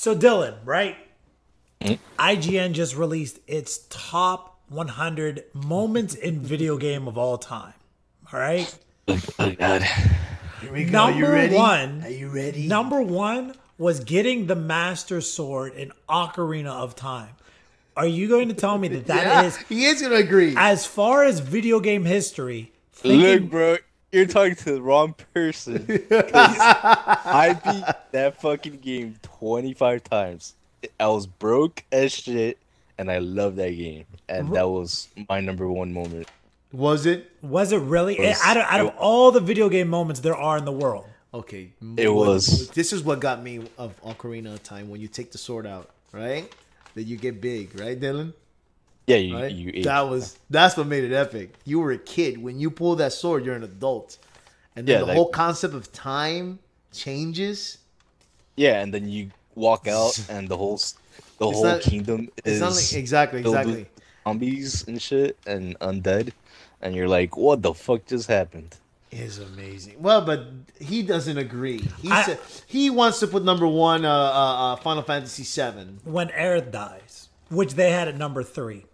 Okay, so Dylan, right? Mm. IGN just released its top 100 moments in video game of all time. All right. Oh God. Here we go. Number you ready? one. Are you ready? Number one was getting the Master Sword in Ocarina of Time. Are you going to tell me that that is, yeah, he is gonna agree. as far as video game history? Thinking, Look, bro, you're talking to the wrong person. I beat that fucking game 25 times. I was broke as shit, and I love that game. And that was my number one moment. Was it? was it really? was- out, of, out of all the video game moments there are in the world, Okay. It was- This is what got me of Ocarina of Time when you take the sword out, right? That you get big, right, Dylan? Yeah, you, Right. you ate. that was that's what made it epic. You were a kid when you pull that sword. You're an adult, and then Yeah, the like- whole concept of time changes. Yeah, and then you walk out, and the whole the It's whole not- kingdom It's is not like exactly, filled with exactly. zombies and shit and undead, and you're like, what the fuck just happened? Is amazing. Well, but he doesn't agree. He I- said he wants to put number one, uh, uh, uh, Final Fantasy VII. when Aerith dies, which they had at number three.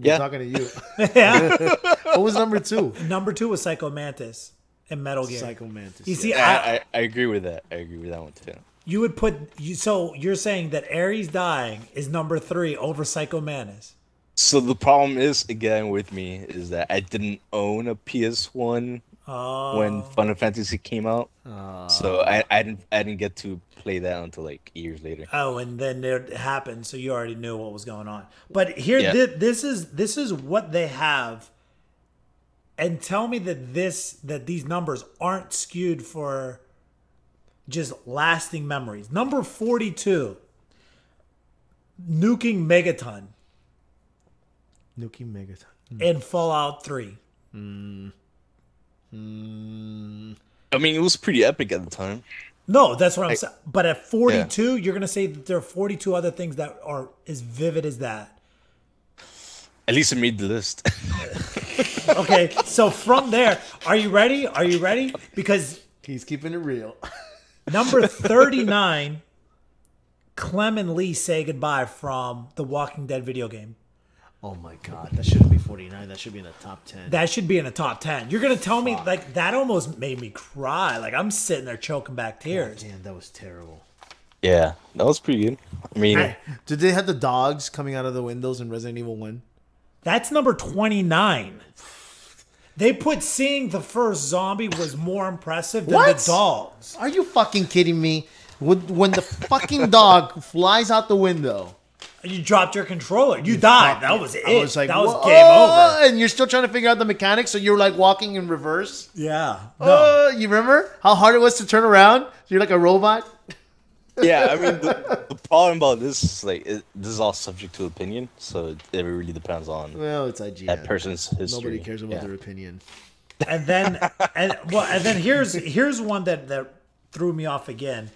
We're Yeah. talking to you. Yeah. what was number two? number two was Psycho Mantis in Metal Gear. Psycho Mantis. You see, I, I, I, I agree with that. I agree with that one too. you would put you. So you're saying that Aeris dying is number three over Psycho Mantis. So the problem is again with me is that I didn't own a PS1 Oh, when Final Fantasy came out, oh. so I, I didn't I didn't get to play that until like years later. oh, and then it happened, so you already knew what was going on. But here, Yeah. thi- this is this is what they have. And tell me that this that these numbers aren't skewed for just lasting memories. Number forty-two, nuking Megaton Nuki Megaton. Hmm. in Fallout Three. Hmm. Hmm. I mean, it was pretty epic at the time. No, that's what I'm saying. But at 42, you're gonna say that there are 42 other things that are as vivid as that. At least it made the list. Okay, so from there, are you ready? Are you ready? Because He's keeping it real. number 39, Clem and Lee say goodbye from the Walking Dead video game. Oh my god, that shouldn't be 49. That should be in the top 10. That should be in the top 10. You're gonna tell me like that almost made me cry. Like I'm sitting there choking back tears. Damn, that was terrible. yeah, that was pretty good. I mean, Hey, Did they have the dogs coming out of the windows in Resident Evil 1? That's number 29. They put seeing the first zombie was more impressive than What? the dogs. Are you fucking kidding me? When, when the fucking dog flies out the window, You dropped your controller. You died. That was it. I was like, that was "Whoa," game over. And you're still trying to figure out the mechanics, so you're like walking in reverse. Yeah. Uh, no. Oh, you remember how hard it was to turn around? You're like a robot. yeah, I mean, the, the problem about this is like it, this is all subject to opinion, so it really depends on Well, it's IGN. that person's history. Nobody cares about Yeah. their opinion. and then and well and then here's here's one that that threw me off again.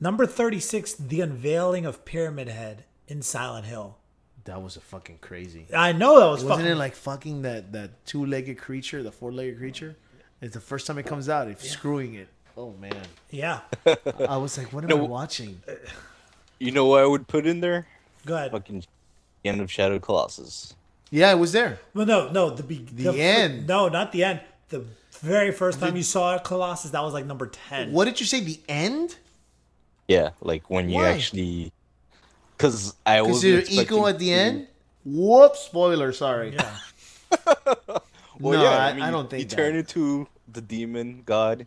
Number 36, the unveiling of Pyramid Head in Silent Hill. That was a fucking crazy. I know that was Wasn't fucking it like fucking that that two legged creature, the four legged creature? It's the first time it comes out. It's screwing it. Oh man, Yeah. I was like, what am No. I watching? You know what I would put in there? Go ahead. Fucking end of Shadow Colossus. Yeah, it was there. Well, no, no, the be- The end. No, not the end. The very first time you saw a Colossus, that was like number ten. What did you say? The end? Yeah, like when you Why? actually, because I Because was your ego at the end? Whoops! Spoiler. Sorry. Yeah. Well, No, yeah, I- I, mean, I don't think you that. turn into the demon god,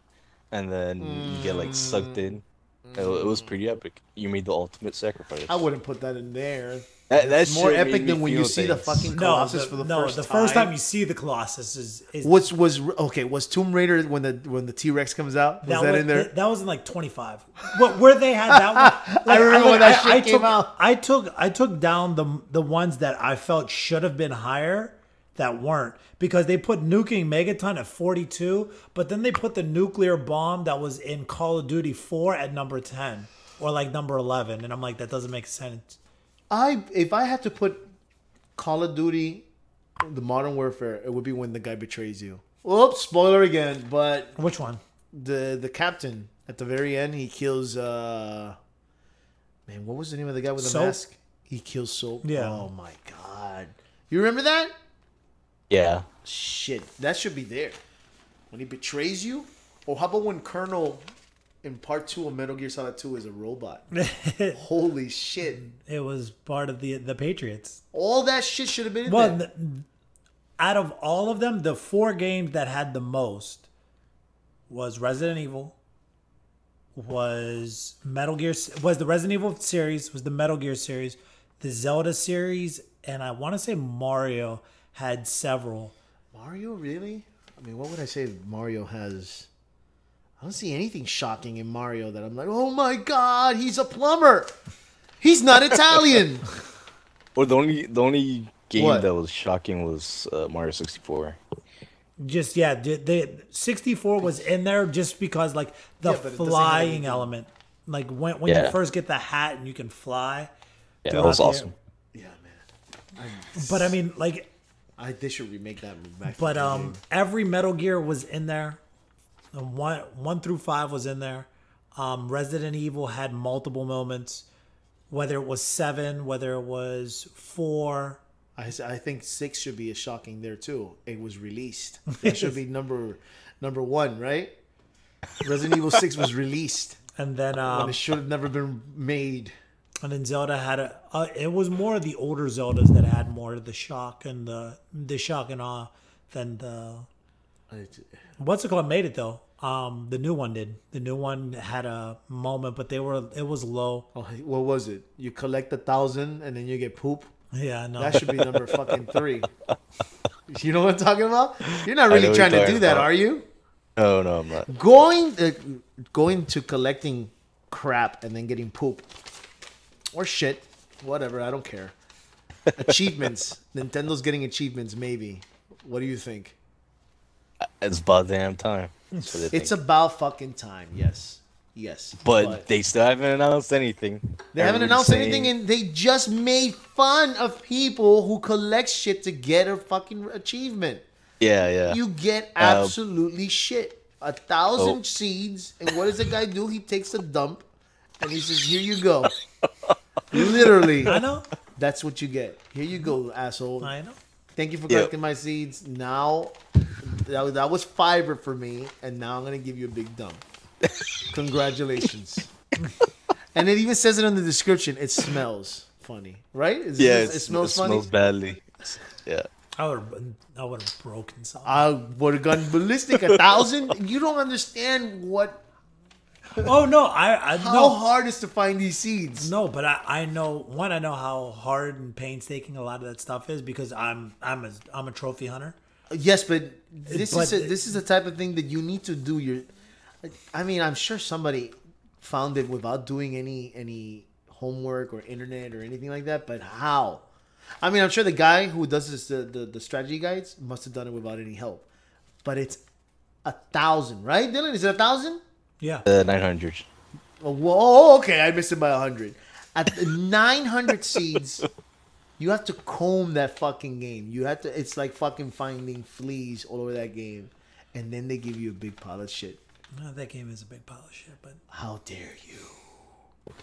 and then you get like sucked in. Mm. It, it was pretty epic. You made the ultimate sacrifice. I wouldn't put that in there. That, that It's more epic than when you feel see the things. fucking No, Colossus the, for the no, first the time. first time you see the Colossus is, is What's was okay? Was Tomb Raider when the when the T Rex comes out? Was that, was, in there? That was in like 25. What where they had that one? I remember when that shit I came took, out. I took I took down the the ones that I felt should have been higher that weren't because they put nuking Megaton at 42, but then they put the nuclear bomb that was in Call of Duty 4 at number 10 or like number 11, and I'm like that doesn't make sense. I if I had to put Call of Duty, the Modern Warfare, it would be when the guy betrays you. Oops! Spoiler again. But Which one? the the captain at the very end, he kills. uh Man, what was the name of the guy with the Soap? mask? He kills Soap. Yeah. Oh my god. You remember that? Yeah. Shit, that should be there. When he betrays you, or how about when Colonel in part two of Metal Gear Solid Two is a robot? Holy shit! it was part of the the Patriots. All that shit should have been in Well, there. th- out of all of them, the four games that had the most was Resident Evil, was Metal Gear, was the Resident Evil series, was the Metal Gear series, the Zelda series, and I want to say Mario had several. Mario, really? I mean, what would I say? Mario has. I don't see anything shocking in Mario that I'm like, oh my god, he's a plumber. He's not Italian. Or the only the only game What? that was shocking was uh, Mario 64. Just yeah, the, the 64 was in there just because like the Yeah, but it doesn't have flying element, like when when you first get the hat and you can fly. Yeah, that was the- awesome. yeah, man. But I mean, like I they should remake that. Back But um, game. every Metal Gear was in there. One one through five was in there. Um, Resident Evil had multiple moments, whether it was seven, whether it was four. I think six should be a shocking there too. It was released. That should be number number one, right? Resident Evil Six was released, And then um, it should have never been made. and then Zelda had a. Uh, it was more of the older Zeldas that had more of the shock and the the shock and awe than the It- what's it called made it though. Um, the new one did. The new one had a moment, but they were it was low. Oh, what was it? You collect a thousand and then you get poop. Yeah, no. That should be number fucking three. You know what I'm talking about? You're not know really what trying you're to do talking that, about. are you? No, no, I'm not. Going uh, going to collecting crap and then getting poop or shit, whatever. I don't care. Achievements. Nintendo's getting achievements. Maybe. What do you think? It's about damn time. That's what they It's about fucking time. Yes. Yes. but, they still haven't announced anything. They haven't Everybody's announced saying- anything, and they just made fun of people who collect shit to get a fucking achievement. Yeah, yeah. You get Uh, absolutely shit. A thousand Oh. seeds, and what does the guy do? He takes a dump, and he says, "Here you go." Literally, I know. that's what you get. Here you go, asshole. I know. Thank you for Yeah. collecting my seeds. Now, that, was- that was fiber for me, and now I'm gonna give you a big dump. Congratulations. and it even says it in the description. It smells funny, right? Is yeah, it, it's, it smells it funny. smells badly. Yeah. I would have I would have broken something. I would have gone ballistic. A thousand. You don't understand what oh no, I I how no hard it is to find these seeds. no, but I I know one. I know how hard and painstaking a lot of that stuff is because I'm I'm a I'm a trophy hunter. Yes, but this But- is a, this is the type of thing that you need to do. Your, I mean, I'm sure somebody found it without doing any any homework or internet or anything like that. But how? I mean, I'm sure the guy who does this, the, the the strategy guides, must have done it without any help. But it's a thousand, right, Dylan? Is it a thousand? Yeah, uh, The 900. Oh, whoa, okay, I missed it by a hundred. At the 900 seeds, you have to comb that fucking game. You have to. It's like fucking finding fleas all over that game, and then they give you a big pile of shit. No, that game is a big pile of shit. But How dare you?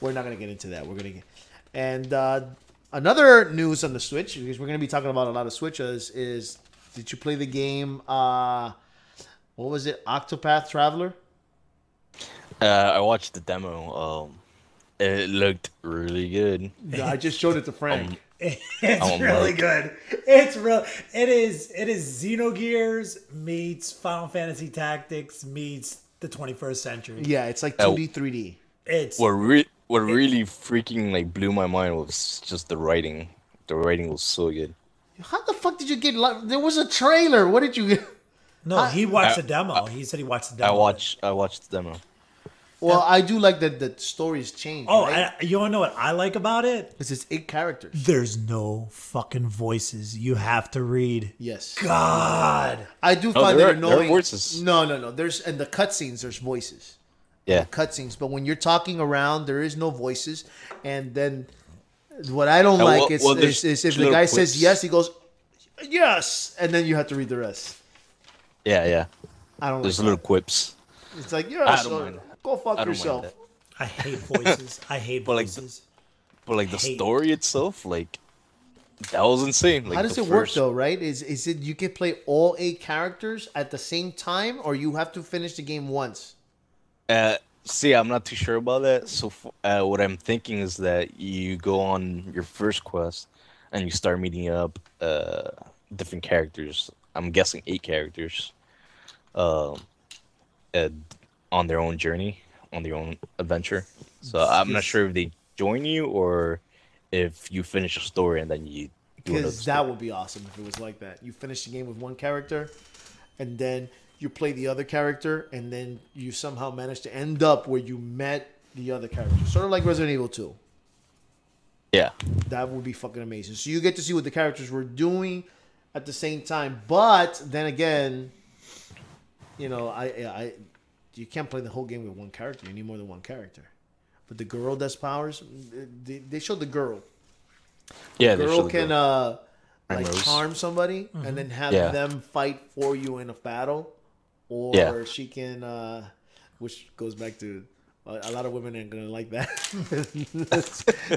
We're not gonna get into that. We're gonna get and uh, another news on the Switch because we're gonna be talking about a lot of Switches. Is did you play the game? Uh, what was it? Octopath Traveler. Uh, I watched the demo. Um, it looked really good. Yeah, I just showed it to Frank. Um, it's Oh, really Mike. good. It's real. It is. It is Xenogears meets Final Fantasy Tactics meets the 21st century. yeah, it's like Oh. 2D, 3D. It's What re- what really freaking like blew my mind was just the writing. The writing was so good. How the fuck did you get? Li- there was a trailer. What did you get? no. He watched I- the demo. he said he watched the demo. I watched I watched the demo. Well, I do like that the stories change. Oh, right? I, you want to know what I like about it? because it's eight characters. There's no fucking voices. You have to read. Yes, God. I do No, find there it are- there are voices. No, no, no. There's and the cutscenes. There's voices. Yeah. Cutscenes, but when you're talking around, there is no voices. And then what I don't Uh, like well- is, well, is, is if the little guy says yes, he goes yes, and then you have to read the rest. Yeah, yeah. I don't. There's like little that. quips. It's like you're a I don't so- mind. Go fuck I yourself. I hate voices. I hate But, like, voices. But like the hate- story itself, like that was insane. Like How does the it work though? Right? Is is it you can play all eight characters at the same time, or you have to finish the game once? Uh, see, I'm not too sure about that. So, uh, what I'm thinking is that you go on your first quest and you start meeting up uh, different characters. I'm guessing eight characters, um, uh, on their own journey, on their own adventure. So I'm not sure if they join you or if you finish a story and then you. do Because that would be awesome if it was like that. You finish the game with one character, and then you play the other character, and then you somehow manage to end up where you met the other character. Sort of like Resident Evil 2. Yeah. That would be fucking amazing. So you get to see what the characters were doing at the same time. But then again, you know, I, I, you can't play the whole game with one character. You need more than one character. But the girl that's powers, they, they showed the girl. Yeah. the Girl showed the can girl. uh, like Primrose. harm somebody and then have Yeah. them fight for you in a battle, or Yeah. she can, uh, which goes back to a a lot of women aren't gonna like that.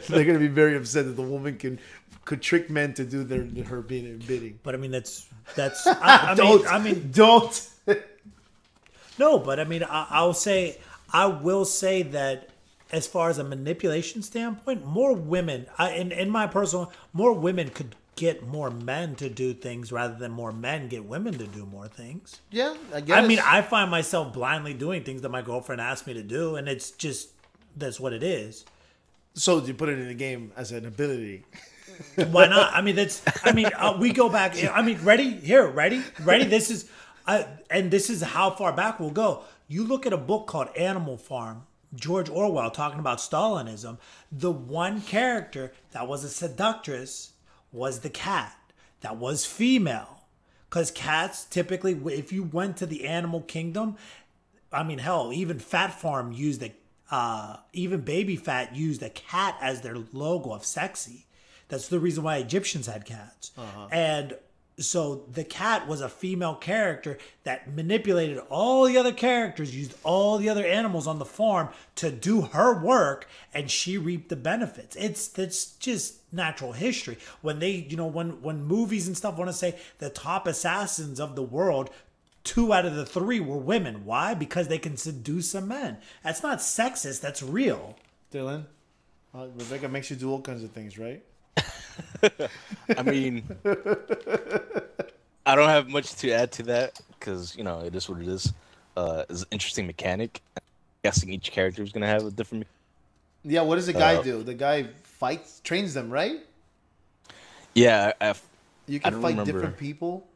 They're gonna be very upset that the woman can could trick men to do their her bidding. bidding. But I mean, that's that's. I, I Don't. I mean, Don't. No. But I mean, I, I'll say, I will say that as far as a manipulation standpoint, more women, I, in in my personal, more women could get more men to do things rather than more men get women to do more things. yeah, I guess. I mean, I find myself blindly doing things that my girlfriend asked me to do, and it's just that's what it is. so you put it in the game as an ability. Why not? I mean, that's. I mean, uh, we go back. I mean, ready here, ready, ready. This is, uh, and this is how far back we'll go. You look at a book called Animal Farm. George Orwell talking about Stalinism. The one character that was a seductress was the cat. That was female. Because cats typically, if you went to the animal kingdom, I mean, hell, even Phat Farm used a, uh, even Baby Phat used a cat as their logo of sexy. That's the reason why Egyptians had cats. And so the cat was a female character that manipulated all the other characters, used all the other animals on the farm to do her work, and she reaped the benefits. It's that's just natural history. When they, you know, when when movies and stuff want to say the top assassins of the world, two out of the three were women. Why? Because they can seduce some men. That's not sexist. That's real. Dylan, uh, Rebecca makes you do all kinds of things, right? I mean, I don't have much to add to that because you know it is what it is. Uh, it's an interesting mechanic. I'm guessing each character is gonna have a different. Yeah. What does the guy Uh, do? The guy fights, trains them, right? Yeah, I, I, You can fight remember. different people.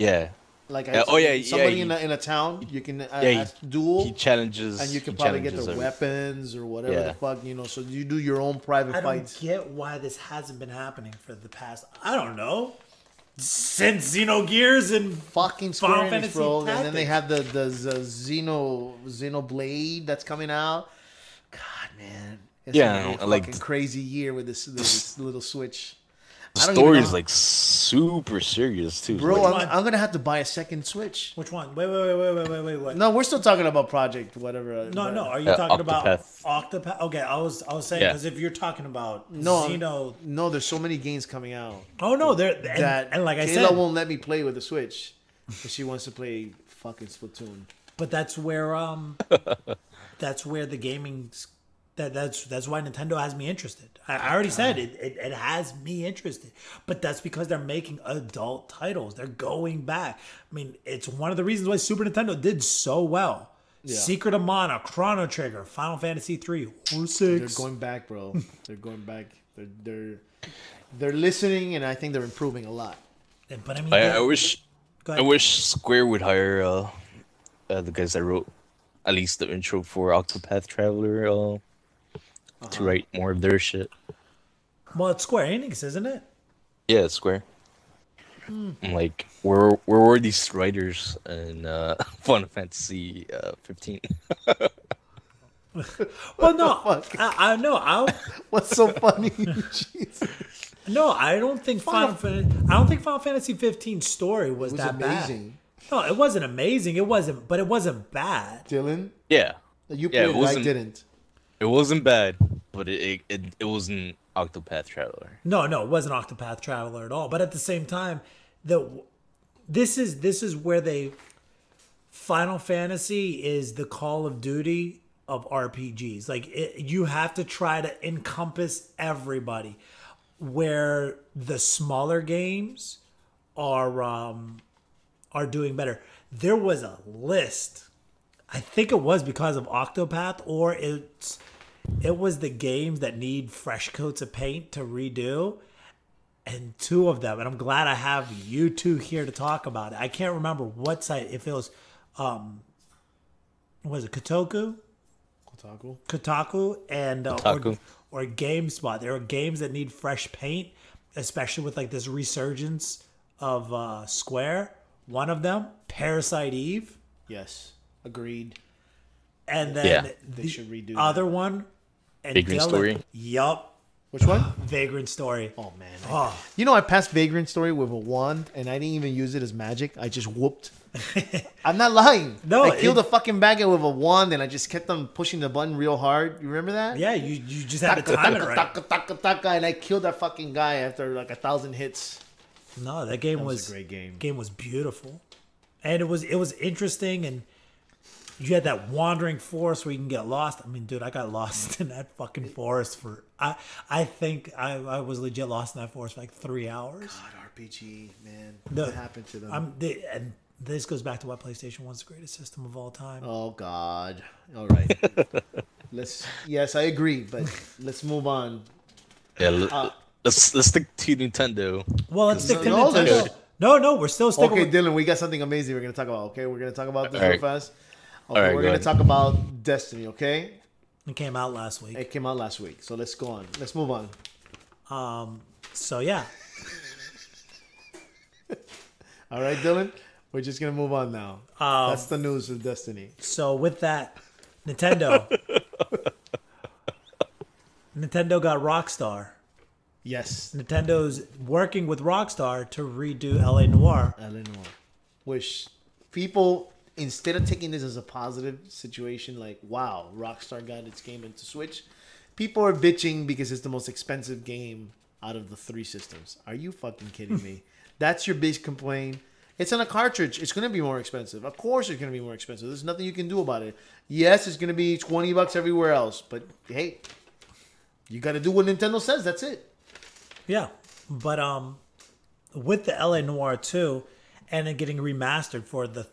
Like Like, Yeah, I, oh, yeah, yeah, somebody he- in, a, in a town, you can uh, Yeah, he- ask duel, he challenges, and you can probably get challenges their every- weapons or whatever Yeah. the fuck, you know. So you do your own private fights. I don't get why this hasn't been happening for the past. I don't know. Since Xenogears and Fucking Square Final Enix, Fantasy bro. And then they Tactics. have the the, the Xeno Xenoblade that's coming out. God, man, it's Yeah, gonna be a like- fucking crazy year with this, this little Switch. The I don't even story is like super serious too. Bro, Like, I'm. I'm gonna have to buy a second Switch. which one? Wait, wait, wait, wait, wait, wait, wait, wait. No, we're still talking about Project whatever. uh, No, but- no. Are you Uh, talking about Octopath. Octopath? Okay, I was, I was saying Yeah. because if you're talking about No, Xeno, no. There's so many games coming out oh no, there and, that and like I Kayla said, won't let me play with the Switch because she wants to play fucking Splatoon. but that's where um, that's where the gaming that that's that's why Nintendo has me interested. I, I already said it, it. It has me interested, but that's because they're making adult titles. They're going back. I mean, it's one of the reasons why Super Nintendo did so well. Secret of Mana, Chrono Trigger, Final Fantasy three, or They're going back, bro. they're going back. They're they're they're listening, and I think they're improving a lot. but I mean, I, yeah, I wish, go I wish Square would hire uh, uh, the guys that wrote at least the intro for Octopath Traveler uh, Uh-huh. to write more of their shit. Well, it's Square Enix, isn't it? Yeah, it's Square. Hmm. Like, where where were these writers in uh, Final Fantasy uh, 15? Well, no, fuck? I, I know. I What's so funny? No, I don't think Final. Final- Fan- I don't think Final Fantasy 15 story was, was that amazing. No, it wasn't amazing. It wasn't, but it wasn't bad. Dylan, Yeah, you Yeah, it played. I didn't. It wasn't bad, but it it, it, wasn't Octopath Traveler. No, no, it wasn't Octopath Traveler at all. But at the same time, the this is this is where they Final Fantasy is the Call of Duty of RPGs. Like it, you have to try to encompass everybody. Where the smaller games are um, are doing better. There was a list. I think it was because of Octopath, or it's it was the games that need fresh coats of paint to redo and two of them and i'm glad i have you two here to talk about it i can't remember what site if it was um was it kotoku Kotaku. kotaku and uh, Kotaku. Or, or gamespot there are games that need fresh paint especially with like this resurgence of uh square one of them parasite eve Yes, agreed. and then Yeah. They the should redo that. other one and Vagrant Story? yup Which one? vagrant story Oh man. Oh You know, I passed Vagrant Story with a wand, and I didn't even use it as magic. I just whooped. I'm not lying. No, I killed it- a fucking bag with a wand, and I just kept on pushing the button real hard. You remember that? yeah you you just had to Taka, time it taka, right taka, taka, taka, and I killed that fucking guy after like a thousand hits. No, that game That was was, a great game. Game was beautiful, and it was it was interesting, and you had that wandering forest where you can get lost. I mean, dude, I got lost in that fucking forest for I I think I, I was legit lost in that forest for like three hours. God, RPG, man. The- what happened to them? I'm the, and this goes back to why PlayStation One's the greatest system of all time. Oh God! All right, let's. Yes, I agree, but let's move on. Yeah, l- Uh, let's let's stick to Nintendo. well, let's stick to No, Nintendo. No, no, we're still sticking. Okay, with, Dylan, we got something amazing we're gonna talk about. Okay, we're gonna talk about this All real right. fast. Okay, right, we're go gonna ahead. talk about Destiny. Okay, it came out last week. it came out last week, so let's go on. Let's move on. Um, so yeah, All right, Dylan, we're just gonna move on now. Um, That's the news of Destiny. So with that, Nintendo, Nintendo got Rockstar. Yes, Nintendo's working with Rockstar to redo LA Noire. Eleanor. Which people, instead of taking this as a positive situation, like wow, Rockstar got its game into Switch, people are bitching because it's the most expensive game out of the three systems. Are you fucking kidding me? That's your big complaint. It's on a cartridge. It's gonna be more expensive. Of course, it's gonna be more expensive. There's nothing you can do about it. Yes, it's gonna be twenty bucks everywhere else, but hey, you got to do what Nintendo says. That's it. Yeah, but um, with the LA Noire 2 and it getting remastered for the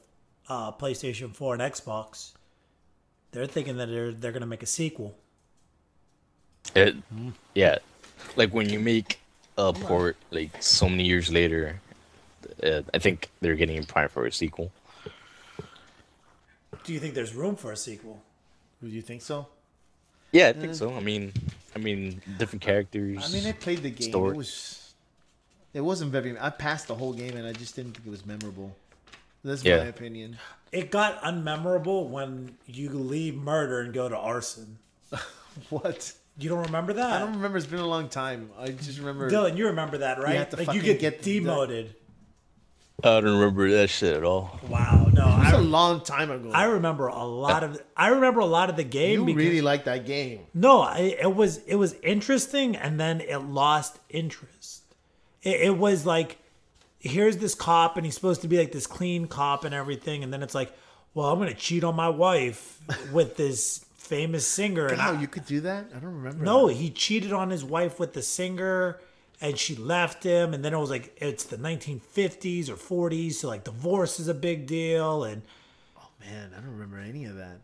uh, PlayStation 4 and Xbox, they're thinking that they're they're gonna make a sequel. It, yeah, like when you make a port like so many years later, uh, I think they're getting in prime for a sequel. Do you think there's room for a sequel? Do you think so? Yeah, I think so. I mean, I mean, different characters. I mean, I played the game. Story. It was, it wasn't very. I passed the whole game, and I just didn't think it was memorable. That's Yeah. my opinion. It got unmemorable when you leave murder and go to arson. What? You don't remember that? I don't remember. It's been a long time. I just remember. Dylan, you remember that, right? have to like you fucking get, get the- demoted. I don't remember that shit at all. Wow, no, It was a I, long time ago. I remember a lot of I remember a lot of the game. you because, really like that game. no, I, it was it was interesting, and then it lost interest. It, it was like here's this cop, and he's supposed to be like this clean cop and everything, and then it's like, well, I'm gonna cheat on my wife with this famous singer, and Wow, I, you could do that? I don't remember. No, that. he cheated on his wife with the singer and she left him and then it was like it's the 1950s or 40s so like divorce is a big deal and oh man, I don't remember any of that.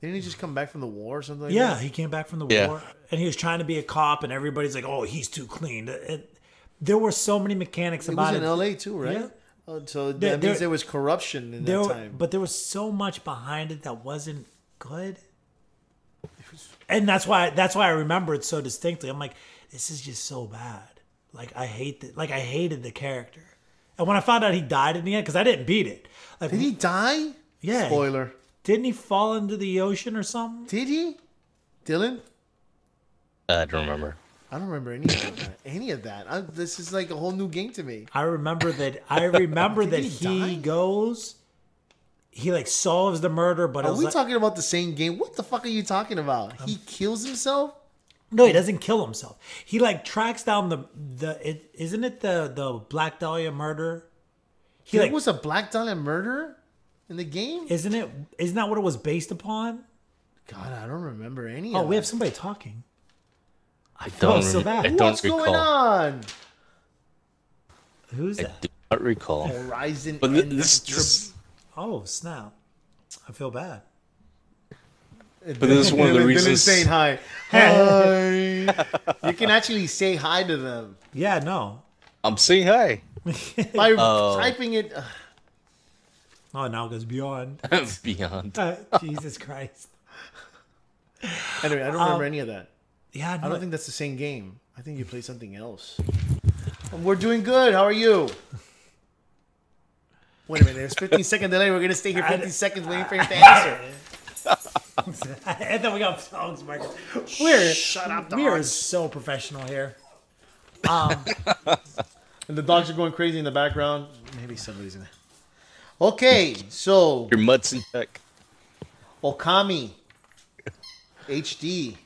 Didn't he just come back from the war or something? Like yeah that? he came back from the Yeah. war and he was trying to be a cop and everybody's like oh he's too clean it, there were so many mechanics It about was it in L.A. too, right? Yeah. Oh, so that There- means there- there was corruption in there that time. but there was so much behind it that wasn't good and that's why that's why i remember it so distinctly i'm like this is just so bad like i hate the, like i hated the character and when i found out he died in the end because i didn't beat it like Did he die? Yeah. Spoiler. didn't he fall into the ocean or something Did he? Dylan? I don't remember. I don't remember any of that. Any of that. I, this is like a whole new game to me. i remember that i remember that he he goes he like solves the murder, but Are we like, talking about the same game? What the fuck are you talking about? He um, kills himself? no, he doesn't kill himself. He like tracks down the the it isn't it the the Black Dahlia murder. He There like was a Black Dahlia murder in the game? isn't it isn't that what it was based upon? God, I don't remember any Oh, we that. have somebody talking. I don't. so re- bad. I don't What's recall. going on? Who's I that? do not recall. Horizon. But th- and this, Tri- this, Oh snap! I feel bad. but this is one of the Dylan- Dylan's reasons. saying hi. Hi. you can actually say hi to them Yeah, no. I'm saying hi. by Oh. typing it. uh, Oh, now it goes beyond. Beyond. Uh, Jesus Christ. Anyway, I don't remember Um, any of that. Yeah, I don't think that's the same game. I think you play something else. We're doing good. How are you? Wait a minute. There's 15 second delay. We're gonna stay here 15 seconds waiting for him to answer. and then we got dogs barking. We're Shut up, we are so professional here. Um, And the dogs are going crazy in the background. Maybe somebody's gonna. Okay, so Your mutts in check. Okami HD.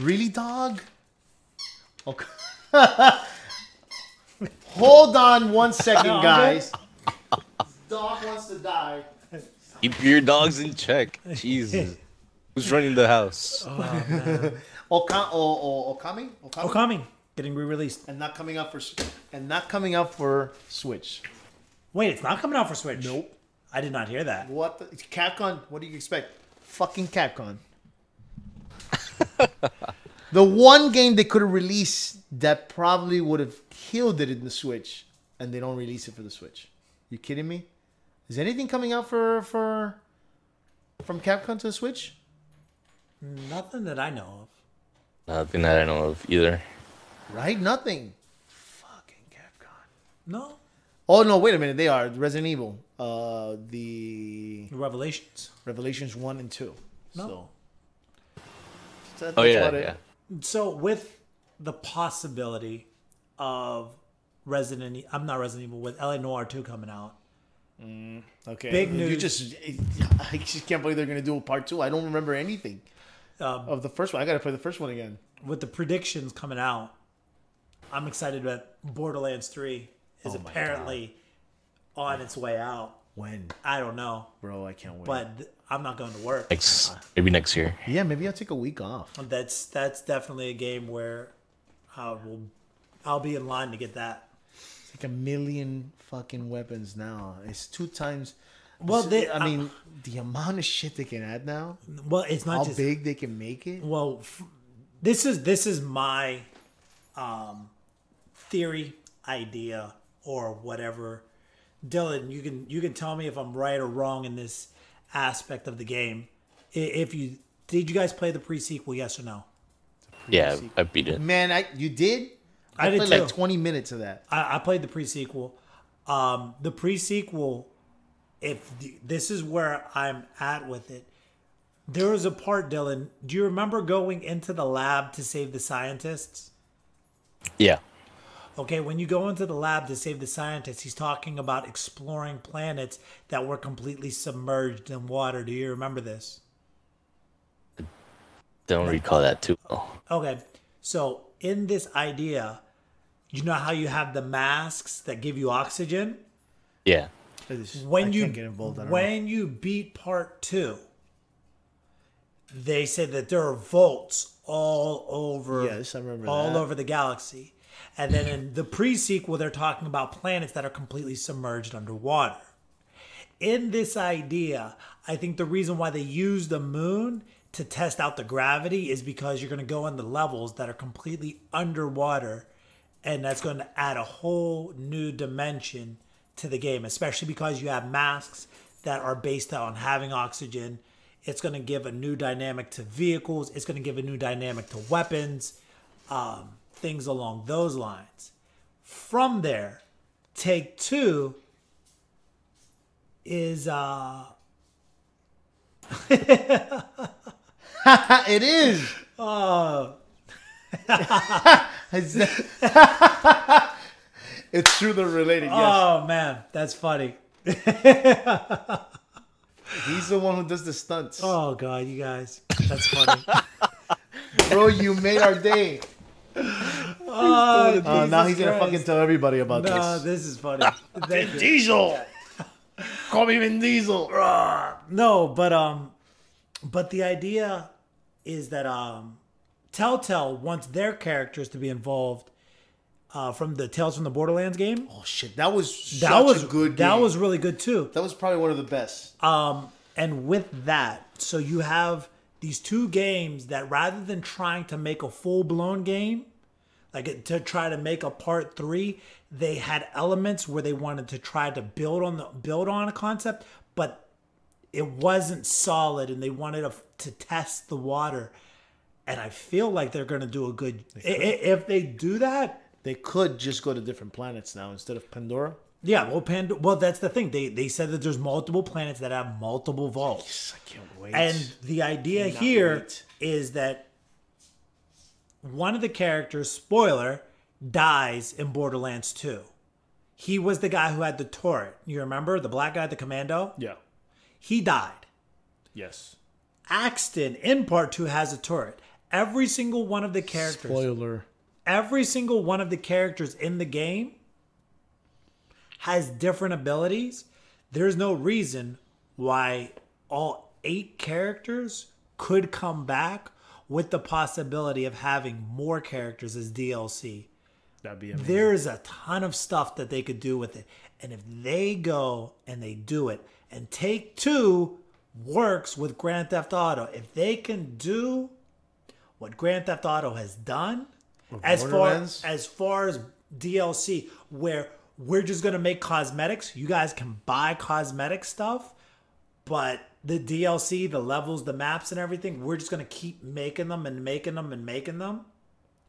Really, dog? Okay. Hold on one second, guys. Dog wants to die. Keep your dogs in check. Jesus. Who's running the house? Oh, Oka- o- o- Okami? Okami? Okami getting re-released. And not coming out for and not coming out for Switch. Wait, it's not coming out for Switch. Nope. I did not hear that. What? The, Capcom? What do you expect? Fucking Capcom. the one game they could have released that probably would have killed it in the Switch, and they don't release it for the Switch. You kidding me? Is anything coming out for for from Capcom to the Switch? Nothing that I know of. Nothing that I know of either. Right? Nothing. Fucking Capcom. No Oh no! Wait a minute. They are Resident Evil. Uh, the Revelations. Revelations one and two. No. So. So Oh yeah, about it. yeah. So with the possibility of Resident, Evil, I'm not Resident Evil with LA Noire 2 coming out. Okay. Big You news. just, I just can't believe they're gonna do a part two. I don't remember anything Um, of the first one. I gotta play the first one again. with the predictions coming out, I'm excited that Borderlands 3 is Oh my apparently on its way out. When, I don't know, bro? I can't wait. but th- I'm not going to work. Next, maybe next year. yeah, maybe I'll take a week off. That's that's definitely a game where I will I'll be in line to get that. It's like a million fucking weapons now. It's two times. Well, they, I mean, the amount of shit they can add now. well, it's not How just big they can make it. well. F- this is this is my um, theory, idea, or whatever. Dylan, you can you can tell me if I'm right or wrong in this aspect of the game. If you did, you guys play the pre sequel? Yes or no? Yeah, I beat it. Man, I you did. I did played too. like twenty minutes of that. I, I played the pre sequel. Um, the pre sequel, if the, this is where I'm at with it, there was a part, Dylan. Do you remember going into the lab to save the scientists? Yeah. Okay, when you go into the lab to save the scientists, he's talking about exploring planets that were completely submerged in water. Do you remember this? Don't recall that too well. Okay, so in this idea, you know how you have the masks that give you oxygen? Yeah. When I you can't get involved. I don't know. when you beat part two, they say that there are vaults all over Yes, I remember all that. over the galaxy. And then in the pre-sequel, they're talking about planets that are completely submerged underwater. In this idea, I think the reason why they use the moon to test out the gravity is because you're going to go into levels that are completely underwater, and that's going to add a whole new dimension to the game, especially because you have masks that are based on having oxygen. It's going to give a new dynamic to vehicles. It's going to give a new dynamic to weapons, um, things along those lines. From there, take two is uh it is. uh it's true. They're related. Yes. oh man, that's funny. He's the one who does the stunts. Oh god, you guys, that's funny. Bro, you made our day. Oh, Uh, now he's Jesus gonna fucking tell everybody about No, this. this is funny. Thank you. Diesel. Call me Vin Diesel. No, but um, but the idea is that um, Telltale wants their characters to be involved uh, from the Tales from the Borderlands game. Oh shit, that was That was a good. That game. was really good too. that was probably one of the best. Um, and with that, so you have these two games that rather than trying to make a full blown game, like uh, to try to make a part three, they had elements where they wanted to try to build on the build on a concept, but it wasn't solid, and they wanted to, to test the water. And I feel like they're going to do a good. i- If they do that, They could just go to different planets now instead of Pandora. Yeah. Well, Pand- Well, that's the thing. They they said that there's multiple planets that have multiple vaults. Yes, I can't wait. And the idea here is wait. that one of the characters, spoiler, dies in Borderlands 2. He was the guy who had the turret. You remember the black guy, the commando? yeah, He died. yes. Axton in part 2 has a turret. Every single one of the characters, Spoiler. every single one of the characters in the game has different abilities. There's no reason why all eight characters could come back with the possibility of having more characters as DLC. That'd be amazing. There's a ton of stuff that they could do with it. And if they go and they do it, and Take Two works with Grand Theft Auto, if they can do what Grand Theft Auto has done, as far as far as DLC, where we're just gonna make cosmetics, you guys can buy cosmetic stuff, but the DLC, the levels, the maps, and everything, we're just gonna keep making them and making them and making them,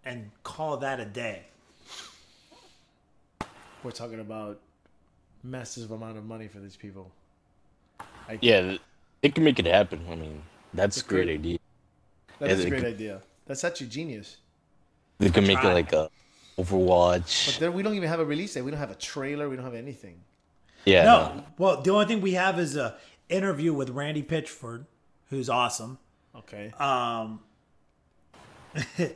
and call that a day. We're talking about massive amount of money for these people. Yeah, it can make it happen. I mean, that's a great great. idea. That's a great could- idea. That's actually genius. They can make it like a Overwatch. But there, we don't even have a release date. We don't have a trailer. We don't have anything. yeah, No, well, the only thing we have is a interview with Randy Pitchford, who's awesome. Okay. Um,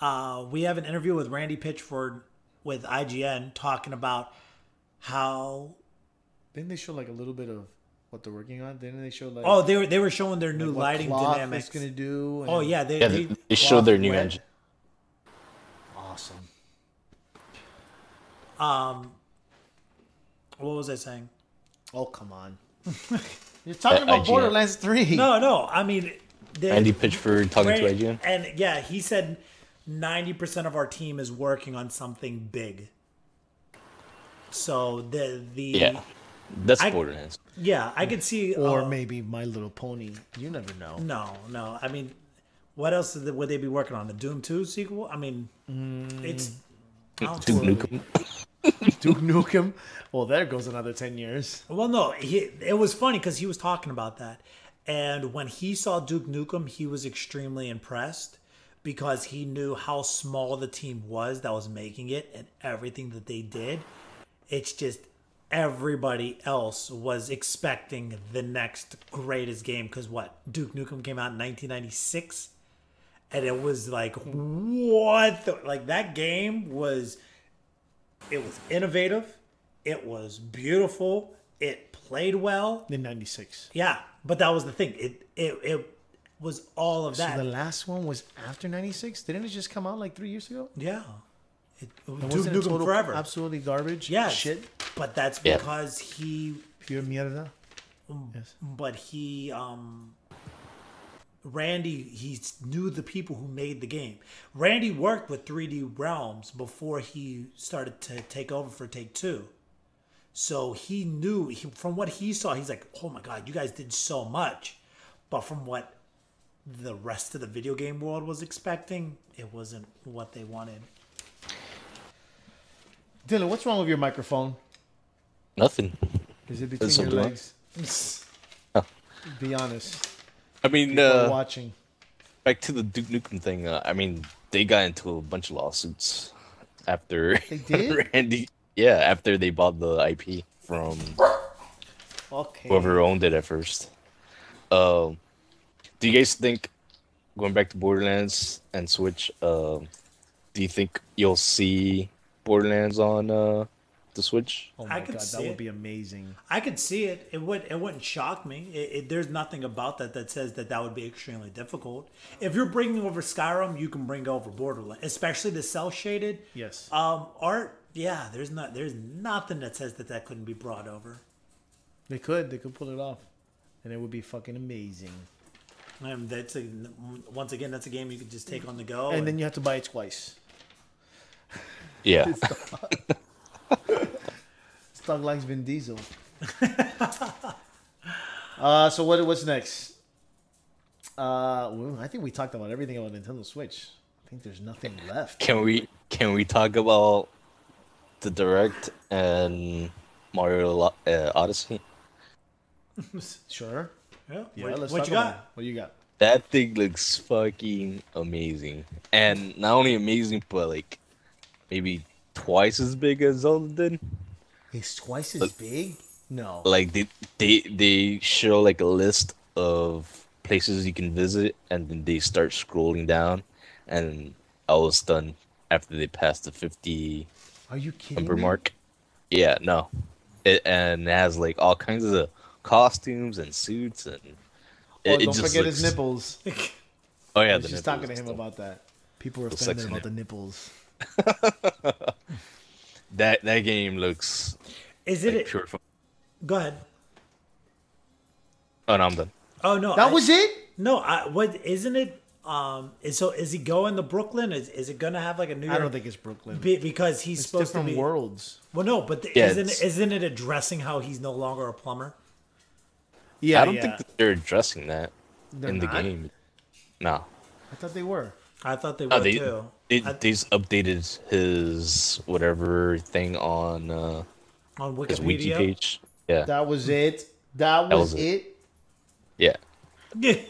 uh, we have an interview with Randy Pitchford with IGN talking about how. Didn't they show like a little bit of what they're working on? Didn't they show like Oh, they were they were showing their new what lighting Cloth dynamics. gonna do? Oh yeah, they yeah. they, They, they showed their new engine. Awesome. Um, what was I saying? Oh come on. You're talking Uh, about IGN. Borderlands Three. No, no. I mean, they, Randy Pitchford talking to Right, IGN. And yeah, he said 90% of our team is working on something big. So the the Yeah, that's I- Borderlands. yeah, I could see Or uh, maybe My Little Pony. You never know. no, no. I mean, what else would they- would they be working on? The Doom 2 sequel? I mean, it's mm. Duke Nukem. Duke Nukem. Well, there goes another ten years. Well, no, he, it was funny because he was talking about that, and when he saw Duke Nukem, he was extremely impressed because he knew how small the team was that was making it and everything that they did. It's just everybody else was expecting the next greatest game because what Duke Nukem came out in 1996, and it was like what the, like that game was it was innovative. It was beautiful. It played well. In '96. Yeah, but that was the thing. It it, it was all of So that. the last one was after '96. Didn't it just come out like three years ago? yeah. It, Duke Wasn't it Nukem total forever. Absolutely garbage. yeah Shit. But that's Yeah. because he Pure mierda. Yes. but he um Randy he knew the people who made the game. Randy worked with 3D Realms before he started to take over for Take 2. So he knew he, from what he saw he's like, "Oh my god, you guys did so much." But from what the rest of the video game world was expecting, it wasn't what they wanted. Dylan, what's wrong with your microphone? Nothing. Is it between There's your something wrong. legs? Be oh. honest. I mean, uh, watching. back to the Duke Nukem thing. Uh, I mean, they got into a bunch of lawsuits after They did? Randy. Yeah, after they bought the IP from Okay. whoever owned it at first. Um, do you guys think going back to Borderlands and Switch? Um, do you think you'll see Borderlands on uh, the Switch? Oh I my could god, that see would it. be amazing. I could see it. It would. It wouldn't shock me. It, it, there's nothing about that that says that that would be extremely difficult. If you're bringing over Skyrim, you can bring over Borderlands, especially the cel shaded Yes. um, art. Yeah, there's not. There's nothing that says that that couldn't be brought over. They could. They could pull it off, and it would be fucking amazing. Um, that's a, once again, that's a game you could just take on the go. and then you have to buy it twice. Yeah, Stug likes Vin Diesel. uh, so what? What's next? Uh, well, I think we talked about everything about Nintendo Switch. I think there's nothing left. can we can we talk about the Direct and Mario uh, Odyssey? Sure. yeah, Yeah. what, let's what talk you about got? it. What you got? That thing looks fucking amazing, and not only amazing, but like maybe twice as big as Zelda did. It's twice as big. No. like they they they show like a list of places you can visit and then they start scrolling down and I was done after they passed the 50 Are you kidding number me? mark yeah no it and it has like all kinds of costumes and suits and oh, it, Oh, don't forget his nipples. oh I yeah was the just talking to him about that. People were The offended about the nipples. that that game looks Is it? like pure fun. Go ahead. oh no I'm done Oh no, That I- was it. no. I, what isn't it? Um, is so is he going to Brooklyn? Is is it gonna have like a New York? I don't think it's Brooklyn. be, because he's It's supposed to be different be. worlds. Well, no, but the, Yeah, isn't it's- isn't it addressing how he's no longer a plumber? Yeah, I don't yeah. think that they're addressing that They're in the game no I thought they were. I thought they were they, too. they, I- they just updated his whatever thing on uh, on his wiki Wikipedia. page. Yeah, That was it. That was, was it. it. yeah. Yeah.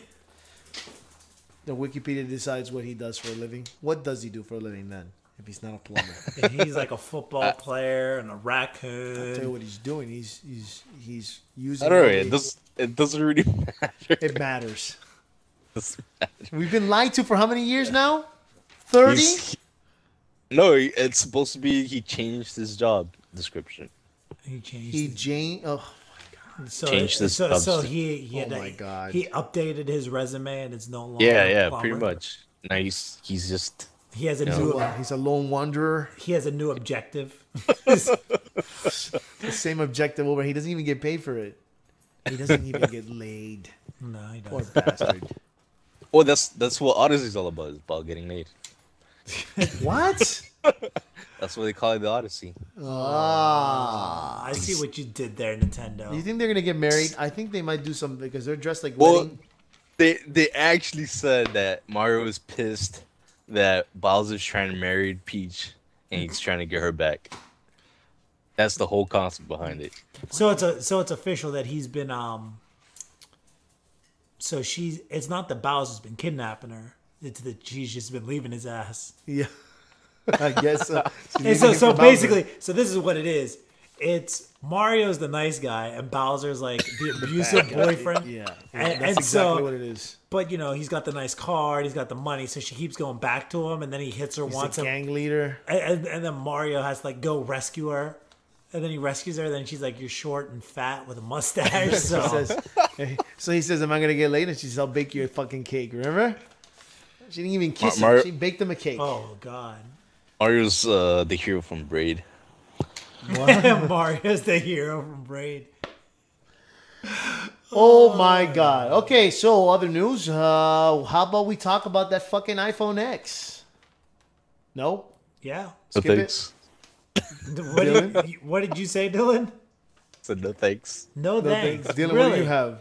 The Wikipedia decides what he does for a living. What does he do for a living then? If he's not a plumber, he's like a football Uh, player and a I'll tell you what he's doing. He's he's he's using. I don't know. It does. It doesn't really matter. It matters. doesn't matter. We've been lied to for how many years now? Thirty. He's- no, it's supposed to be he changed his job description. He changed. He his- Jane. Oh, so, changed his so, so he he, Oh to- my God. he updated his resume and it's no longer. Yeah, yeah, plumber. pretty much. Now he's he's just He has a Yeah. new. well, he's a lone wanderer. He has a new objective. The same objective over. He doesn't even get paid for it. He doesn't even get laid. no, he doesn't. Poor bastard. well. That's that's what Odyssey's all about. Is about getting laid. What? That's what they call it, the Odyssey. Ah. I see what you did there, Nintendo. You think they're gonna get married? I think they might do something because they're dressed like Well, wedding. they they actually said that Mario was pissed that Bowser's trying to marry Peach and he's trying to get her back. That's the whole concept behind it. So it's a so it's official that he's been um. So she's it's not that Bowser's been kidnapping her. It's that she's just been leaving his ass. Yeah. I guess so. And so so for Bowser. basically, so this is what it is. It's Mario's the nice guy and Bowser's like the abusive boyfriend. Yeah. And- that's and exactly so- what it is. But you know he's got the nice car, and he's got the money, so she keeps going back to him, and then he hits her He's once, the and, gang leader. and, and then Mario has to like go rescue her, and then he rescues her. And Then she's like, "You're short and fat with a mustache." He So says, so he says, "Am I gonna get laid?" And she says, "I'll bake you a fucking cake." Remember? She didn't even kiss Mar- him. She baked him a cake. oh god, Mario's uh, the hero from Braid. Mario's the hero from Braid. Oh my god. Okay, so other news. Uh, how about we talk about that fucking iPhone X? No. Yeah. No Skip it. thanks. What did, you, what did you say, Dylan? So no thanks. No, No thanks. thanks. Dylan, really? what do you have?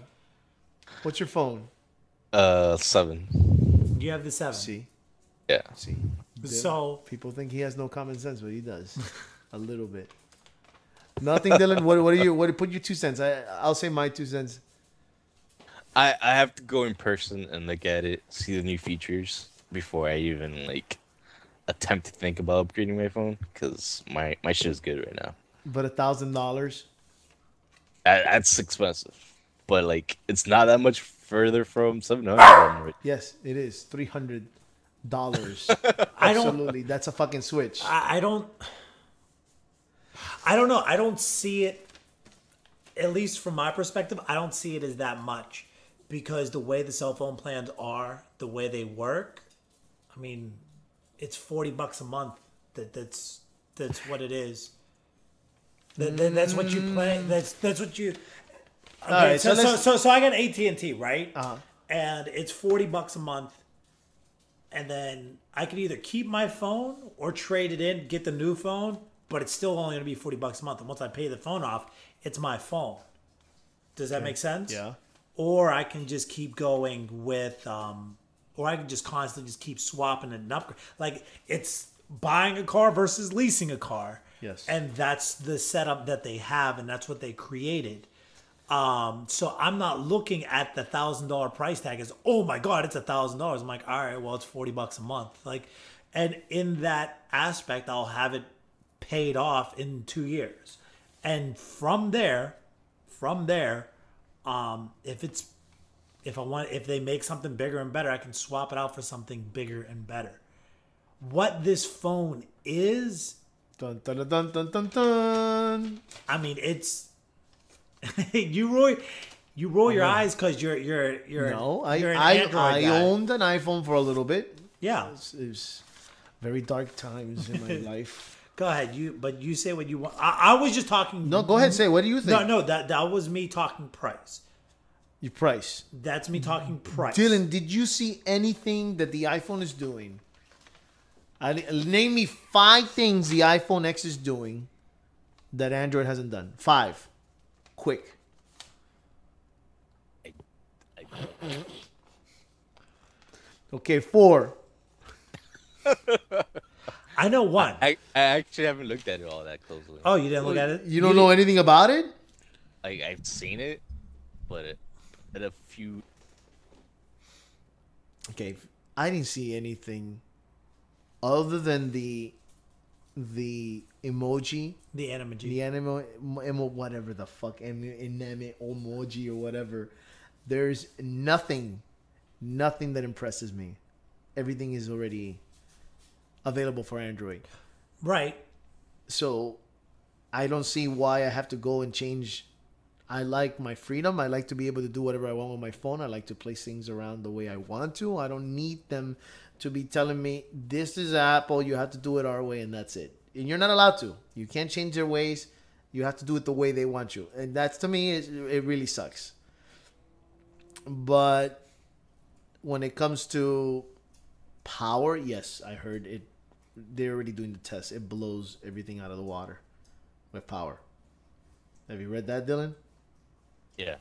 What's your phone? Uh, seven. Do You have the seven. See, Yeah. see. So People think he has no common sense, but he does a little bit. Nothing, Dylan. What what are you? What put your two cents? I I'll say my two cents. I I have to go in person and look at it, see the new features before I even like attempt to think about upgrading my phone because my my shit is good right now. But a thousand dollars. That's expensive, but like it's not that much further from seven hundred. Yes, it is three hundred dollars. I don't. Absolutely, that's a fucking switch. I, I don't. I don't know. I don't see it. At least from my perspective, I don't see it as that much because the way the cell phone plans are, the way they work. I mean, it's forty bucks a month. That that's that's what it is. That, that- that's what you play. That's that's what you. Okay, right, so, so so, so so I got AT and T right, Uh-huh. and it's forty bucks a month, and then I can either keep my phone or trade it in, get the new phone, but it's still only going to be forty bucks a month. And once I pay the phone off, it's my phone. Does that make sense? Yeah. Or I can just keep going with, um, or I can just constantly just keep swapping and upgrade. Like it's buying a car versus leasing a car. Yes. And that's the setup that they have, and that's what they created. Um, so I'm not looking at the thousand dollar price tag as, oh my god, it's a thousand dollars. I'm like, all right, well, it's forty bucks a month. Like, and in that aspect, I'll have it paid off in two years, and from there, from there, um, if it's if I want if they make something bigger and better, I can swap it out for something bigger and better. What this phone is, Dun, dun, dun, dun, dun, dun, dun. I mean, it's you roll you roll your eyes because you're you're you're No, I you're an I, I guy. owned an iPhone for a little bit. yeah. It was, it was very dark times in my life. Go ahead, you but you say what you want. I, I was just talking. No, go ahead. Say what do you think? No, no, that that was me talking price. Your price. That's me talking price. Dylan, did you see anything that the iPhone is doing? I, name me five things the iPhone X is doing that Android hasn't done. Five. Quick. Okay, four. I know one. I, I actually haven't looked at it all that closely. oh, you didn't look at it. You don't know anything about it? Like I've seen it, but it, at a few. Okay, I didn't see anything other than the the emoji, The anime. the anime, emo, whatever the fuck, anime emoji or whatever. There's nothing, nothing that impresses me. Everything is already available for Android. Right. So I don't see why I have to go and change. I like my freedom. I like to be able to do whatever I want with my phone. I like to place things around the way I want to. I don't need them to be telling me this is Apple. You have to do it our way, and that's it. And you're not allowed to. You can't change their ways. You have to do it the way they want you, and that's to me is it really sucks. But when it comes to power, yes, I heard it. They're already doing the test. It blows everything out of the water with power. Have you read that, Dylan? Yeah.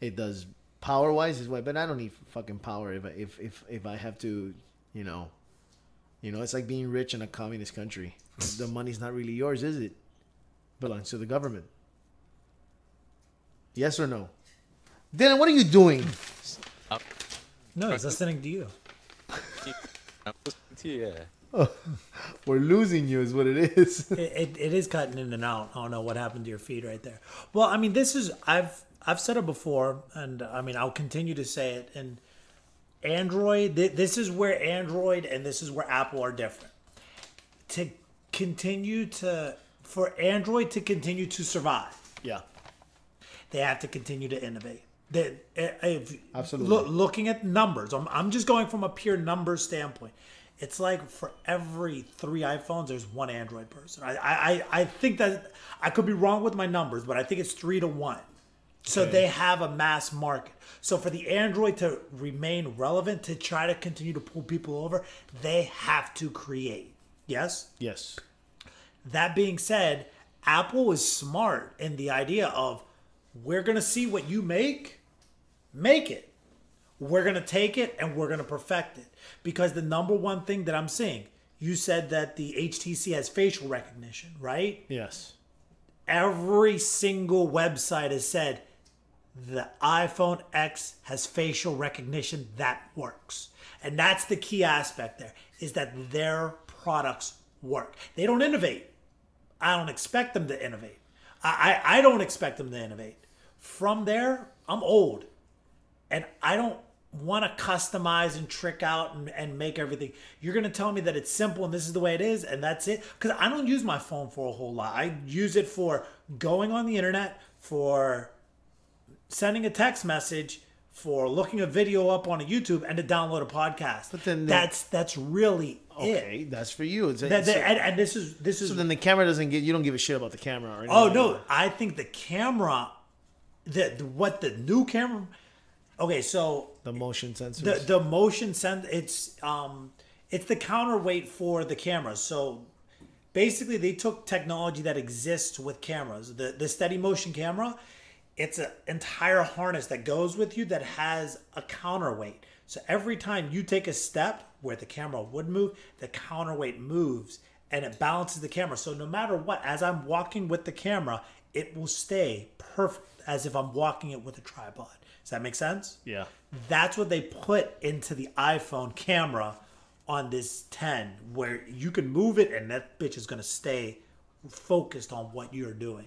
It does power wise is what, but I don't need fucking power if I, if if if I have to, you know, you know, it's like being rich in a communist country. the money's not really yours, is it? Belongs to the government. Yes or no? Dylan, what are you doing? Uh, no, he's listening to you. I'm listening to you, yeah. We're losing you, is what it is. It, it, it is cutting in and out. I don't know what happened to your feed right there. Well, I mean, this is I've I've said it before, and I mean I'll continue to say it. And Android, th- this is where Android and this is where Apple are different. To continue to for Android to continue to survive, yeah. they have to continue to innovate. That eh, if Absolutely. loo- looking at numbers, I'm, I'm just going from a pure numbers standpoint. It's like for every three iPhones, there's one Android person. I, I, I think that I could be wrong with my numbers, but I think it's three to one. So Okay. they have a mass market. So for the Android to remain relevant, to try to continue to pull people over, they have to create. Yes? Yes. That being said, Apple is smart in the idea of we're going to see what you make, make it. We're going to take it and we're going to perfect it. Because the number one thing that I'm seeing, you said that the HTC has facial recognition, right? Yes. Every single website has said the iPhone X has facial recognition that works. And that's the key aspect there is that their products work. They don't innovate. I don't expect them to innovate. I, I I don't expect them to innovate. From there, I'm old, and I don't want to customize and trick out and, and make everything. You're gonna tell me that it's simple and this is the way it is, and that's it. Because I don't use my phone for a whole lot. I use it for going on the internet, for sending a text message, for looking a video up on a YouTube, and to download a podcast. But then the- that's that's really Okay, it. that's for you. It's, That, and, and this is this is so then the camera doesn't get. You don't give a shit about the camera or anything. Oh no, that. I think the camera, the, the what the new camera. Okay, so the motion sensor. the the motion send it's um it's the counterweight for the camera. So basically, they took technology that exists with cameras. The the steady motion camera, it's an entire harness that goes with you that has a counterweight. So every time you take a step where the camera would move, the counterweight moves and it balances the camera. So no matter what, as I'm walking with the camera, it will stay perfect as if I'm walking it with a tripod. Does that make sense? yeah. That's what they put into the iPhone camera on this 10, where you can move it and that bitch is gonna stay focused on what you're doing.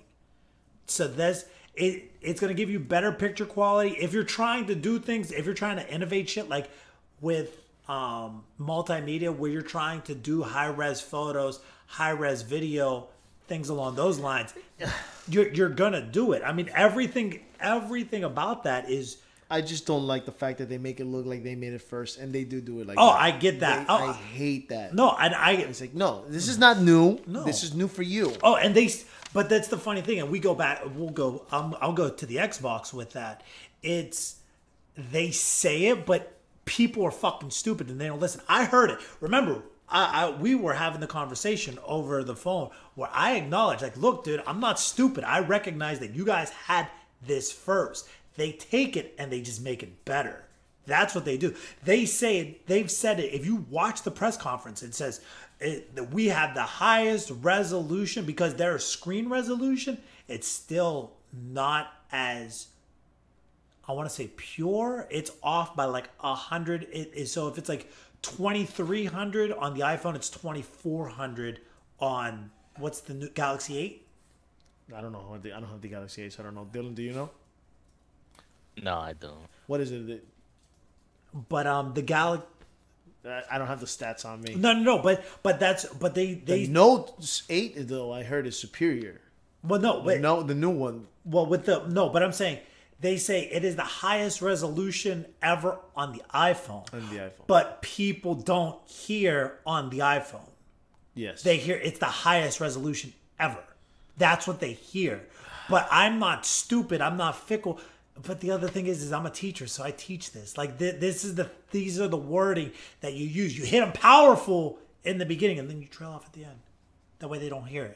So that's it. It's gonna give you better picture quality if you're trying to do things. If you're trying to innovate shit like with um, multimedia, where you're trying to do high res photos, high res video, things along those lines, you're you're gonna do it. I mean, everything everything about that is. I just don't like the fact that they make it look like they made it first, and they do do it like. Oh, that. I get that. They- Oh, I hate that. No, and I It's like no, this is not new. No. This is new for you. Oh, and they, but that's the funny thing, and we go back. We'll go. Um, I'll go to the Xbox with that. It's they say it, but people are fucking stupid and they don't listen. I heard it. Remember, I, I we were having the conversation over the phone where I acknowledged, like, look, dude, I'm not stupid. I recognize that you guys had this first. They take it and they just make it better. That's what they do. They say it, they've said it. If you watch the press conference, it says it, we have the highest resolution because their screen resolution, it's still not as I want to say pure. It's off by like a hundred. It is so if it's like twenty three hundred on the iPhone, it's twenty four hundred on what's the new Galaxy Eight. I don't know. I don't have the Galaxy Ace. I don't know. Dylan, do you know No, I don't. what is it? that- But um, the Galaxy. I- don't have the stats on me. No, no, no. But but that's but they they The Note Eight, though, I heard is superior. well no but No, the new one. well with the no. But I'm saying they say it is the highest resolution ever on the iPhone. On the iPhone. But people don't hear on the iPhone. Yes. they hear it's the highest resolution ever. That's what they hear. But I'm not stupid. I'm not fickle. But the other thing is, is I'm a teacher, so I teach this. Like th- this is the these are the wording that you use. You hit them powerful in the beginning, and then you trail off at the end. That way they don't hear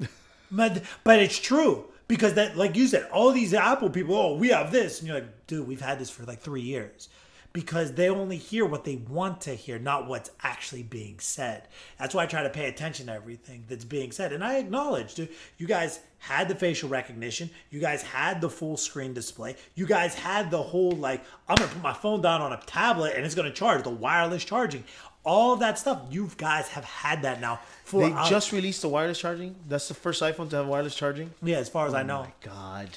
it. but but it's true because that, like you said, all these Apple people, oh, we have this, and you're like, dude, we've had this for like three years because they only hear what they want to hear, not what's actually being said. That's why I try to pay attention to everything that's being said. And I acknowledge, dude, you guys had the facial recognition, you guys had the full screen display, you guys had the whole like, I'm gonna put my phone down on a tablet and it's gonna charge, the wireless charging. All that stuff, you guys have had that now for they just released the wireless charging. That's the first iPhone to have wireless charging. yeah, as far as I Oh know. my god,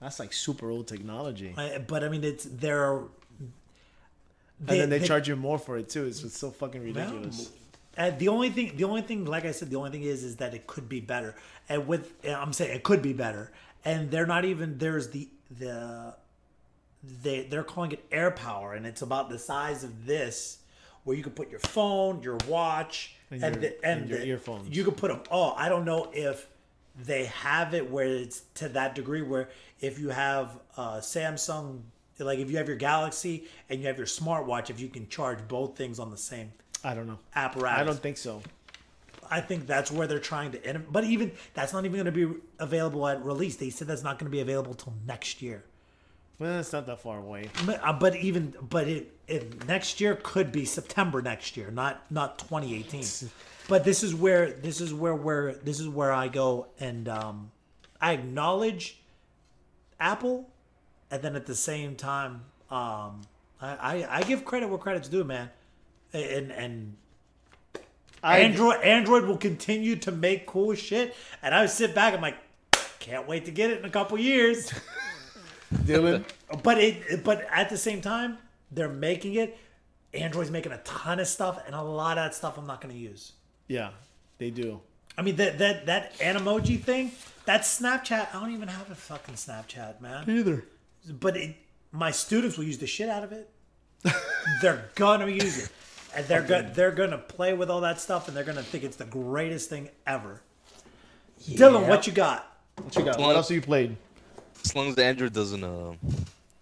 that's like super old technology. I- But I mean, it's and then they, charge you more for it too. It's, it's so fucking ridiculous. Uh, the only thing, the only thing, like I said, the only thing is, is that it could be better. And with, I'm saying it could be better. And they're not even. There's the the, they they're calling it air power, and it's about the size of this, where you could put your phone, your watch, and And and, your- the, and, and your the- earphones. You could put them. Oh, I don't know if they have it where it's to that degree where if you have a Samsung, like if you have your Galaxy and you have your smartwatch, if you can charge both things on the same I don't know. apparatus. I don't think so. I think that's where they're trying to. inno- But even that's not even going to be available at release. They said that's not going to be available till next year. Well, it's not that far away. But, uh, but even but it, it next year could be September next year, not not 2018. but this is where this is where where this is where I go and um, I acknowledge Apple, and then at the same time, um, I, I I give credit where credit's due, man. And and I, Android Android will continue to make cool shit, and I sit back. I'm like, can't wait to get it in a couple years. Dylan. But it, but at the same time, they're making it. Android's making a ton of stuff, and a lot of that stuff I'm not going to use. Yeah, they do. I mean that that that emoji thing, that Snapchat. I don't even have a fucking Snapchat, man. Either. But it, my students will use the shit out of it. they're gonna use it, and they're gonna they're gonna play with all that stuff, and they're gonna think it's the greatest thing ever. Dylan, what you got? What you got? Well- What else have you played? As long as the Android doesn't uh,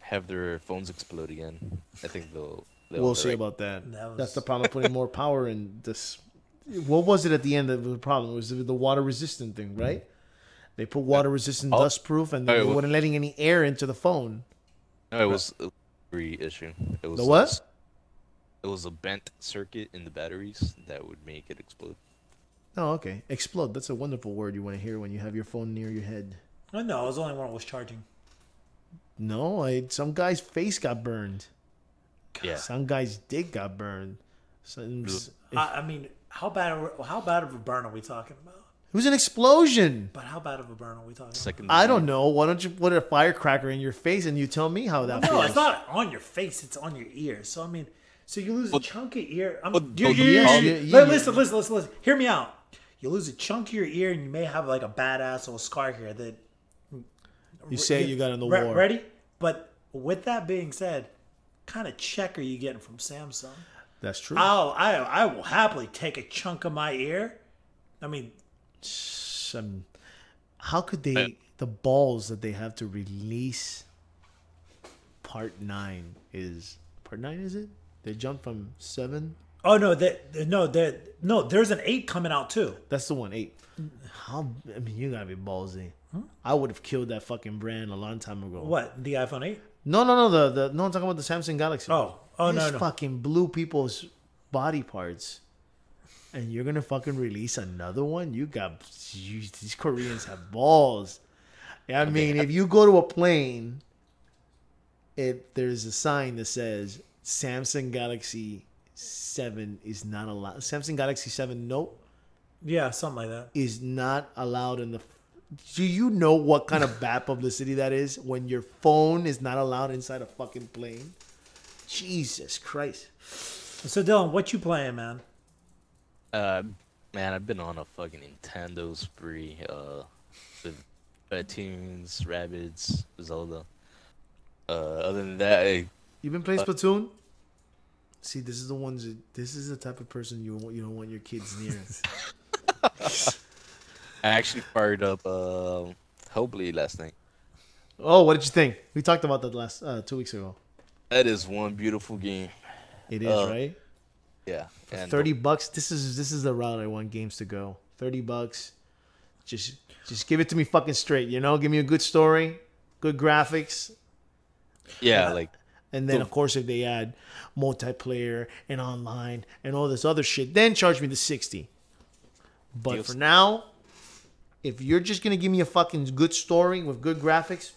have their phones explode again, I think they'll. they'll We'll see right. about that. That was- That's the problem. Putting more power in this. What was it at the end of the problem? It was the water resistant thing, right? They put water resistant, Oh. dust proof, and Oh, they it wa- weren't letting any air into the phone. No, it was a battery issue. It was The a- what? it was a bent circuit in the batteries that would make it explode. Oh, okay. Explode. That's a wonderful word you want to hear when you have your phone near your head. Oh, no, it was the only one that was charging. No, I, some guy's face got burned. Yeah. Some guy's dick got burned. Some, it I, I mean, how bad how bad of a burn are we talking about? Was an explosion. But how bad of a burn are we talking Second. I don't know. Why don't you put a firecracker in your face and you tell me how that about? No, feels? it's not on your face; it's on your ear. So I mean, so you lose a chunk of ear. I'm, but- you- but you- the you- you- Yeah, yeah, listen, yeah. listen, listen, listen. Hear me out. You lose a chunk of your ear, and you may have like a badass little scar here that You say you got in the Re- war. Ready? But with that being said, kind of check are you getting from Samsung? That's true. I'll, I I will happily take a chunk of my ear. I mean, Some, how could they? Yeah. The balls that they have to release. Part nine is part nine. Is it? They jumped from seven. oh no, that no, that no. There's an eight coming out too. That's the one eight. How? I mean, you gotta be ballsy. I would have killed that fucking brand a long time ago. What the iPhone eight? No, no, no. The the no, I'm talking about the Samsung Galaxy. Oh, oh no, This no. fucking blew people's body parts. And you're gonna fucking release another one? You got you, these Koreans have balls. I mean, if you go to a plane, it there's a sign that says Samsung Galaxy Seven is not allowed. Samsung Galaxy Seven Note Yeah, something like that. is not allowed in the. Do you know what kind of bad publicity that is when your phone is not allowed inside a fucking plane? Jesus Christ. So Dylan, what you playing, man? Uh, man, I've been on a fucking Nintendo spree. Uh, with Splatoons, Rabbids, Zelda. Uh, other than that, I, You've been playing Splatoon? See, this is the ones. That, this is the type of person you you don't want your kids near. I actually fired up uh, Hellblade last night. oh, what did you think? We talked about that last uh, two weeks ago. That is one beautiful game. It is Uh, right. Yeah, and Thirty bucks. This is this is the route I want games to go. Thirty bucks. Just just give it to me fucking straight. You know, give me a good story, good graphics, Yeah, like And then, of course, if they add multiplayer and online and all this other shit, then charge me the 60. But Deals. for now, if you're just going to give me a fucking good story with good graphics,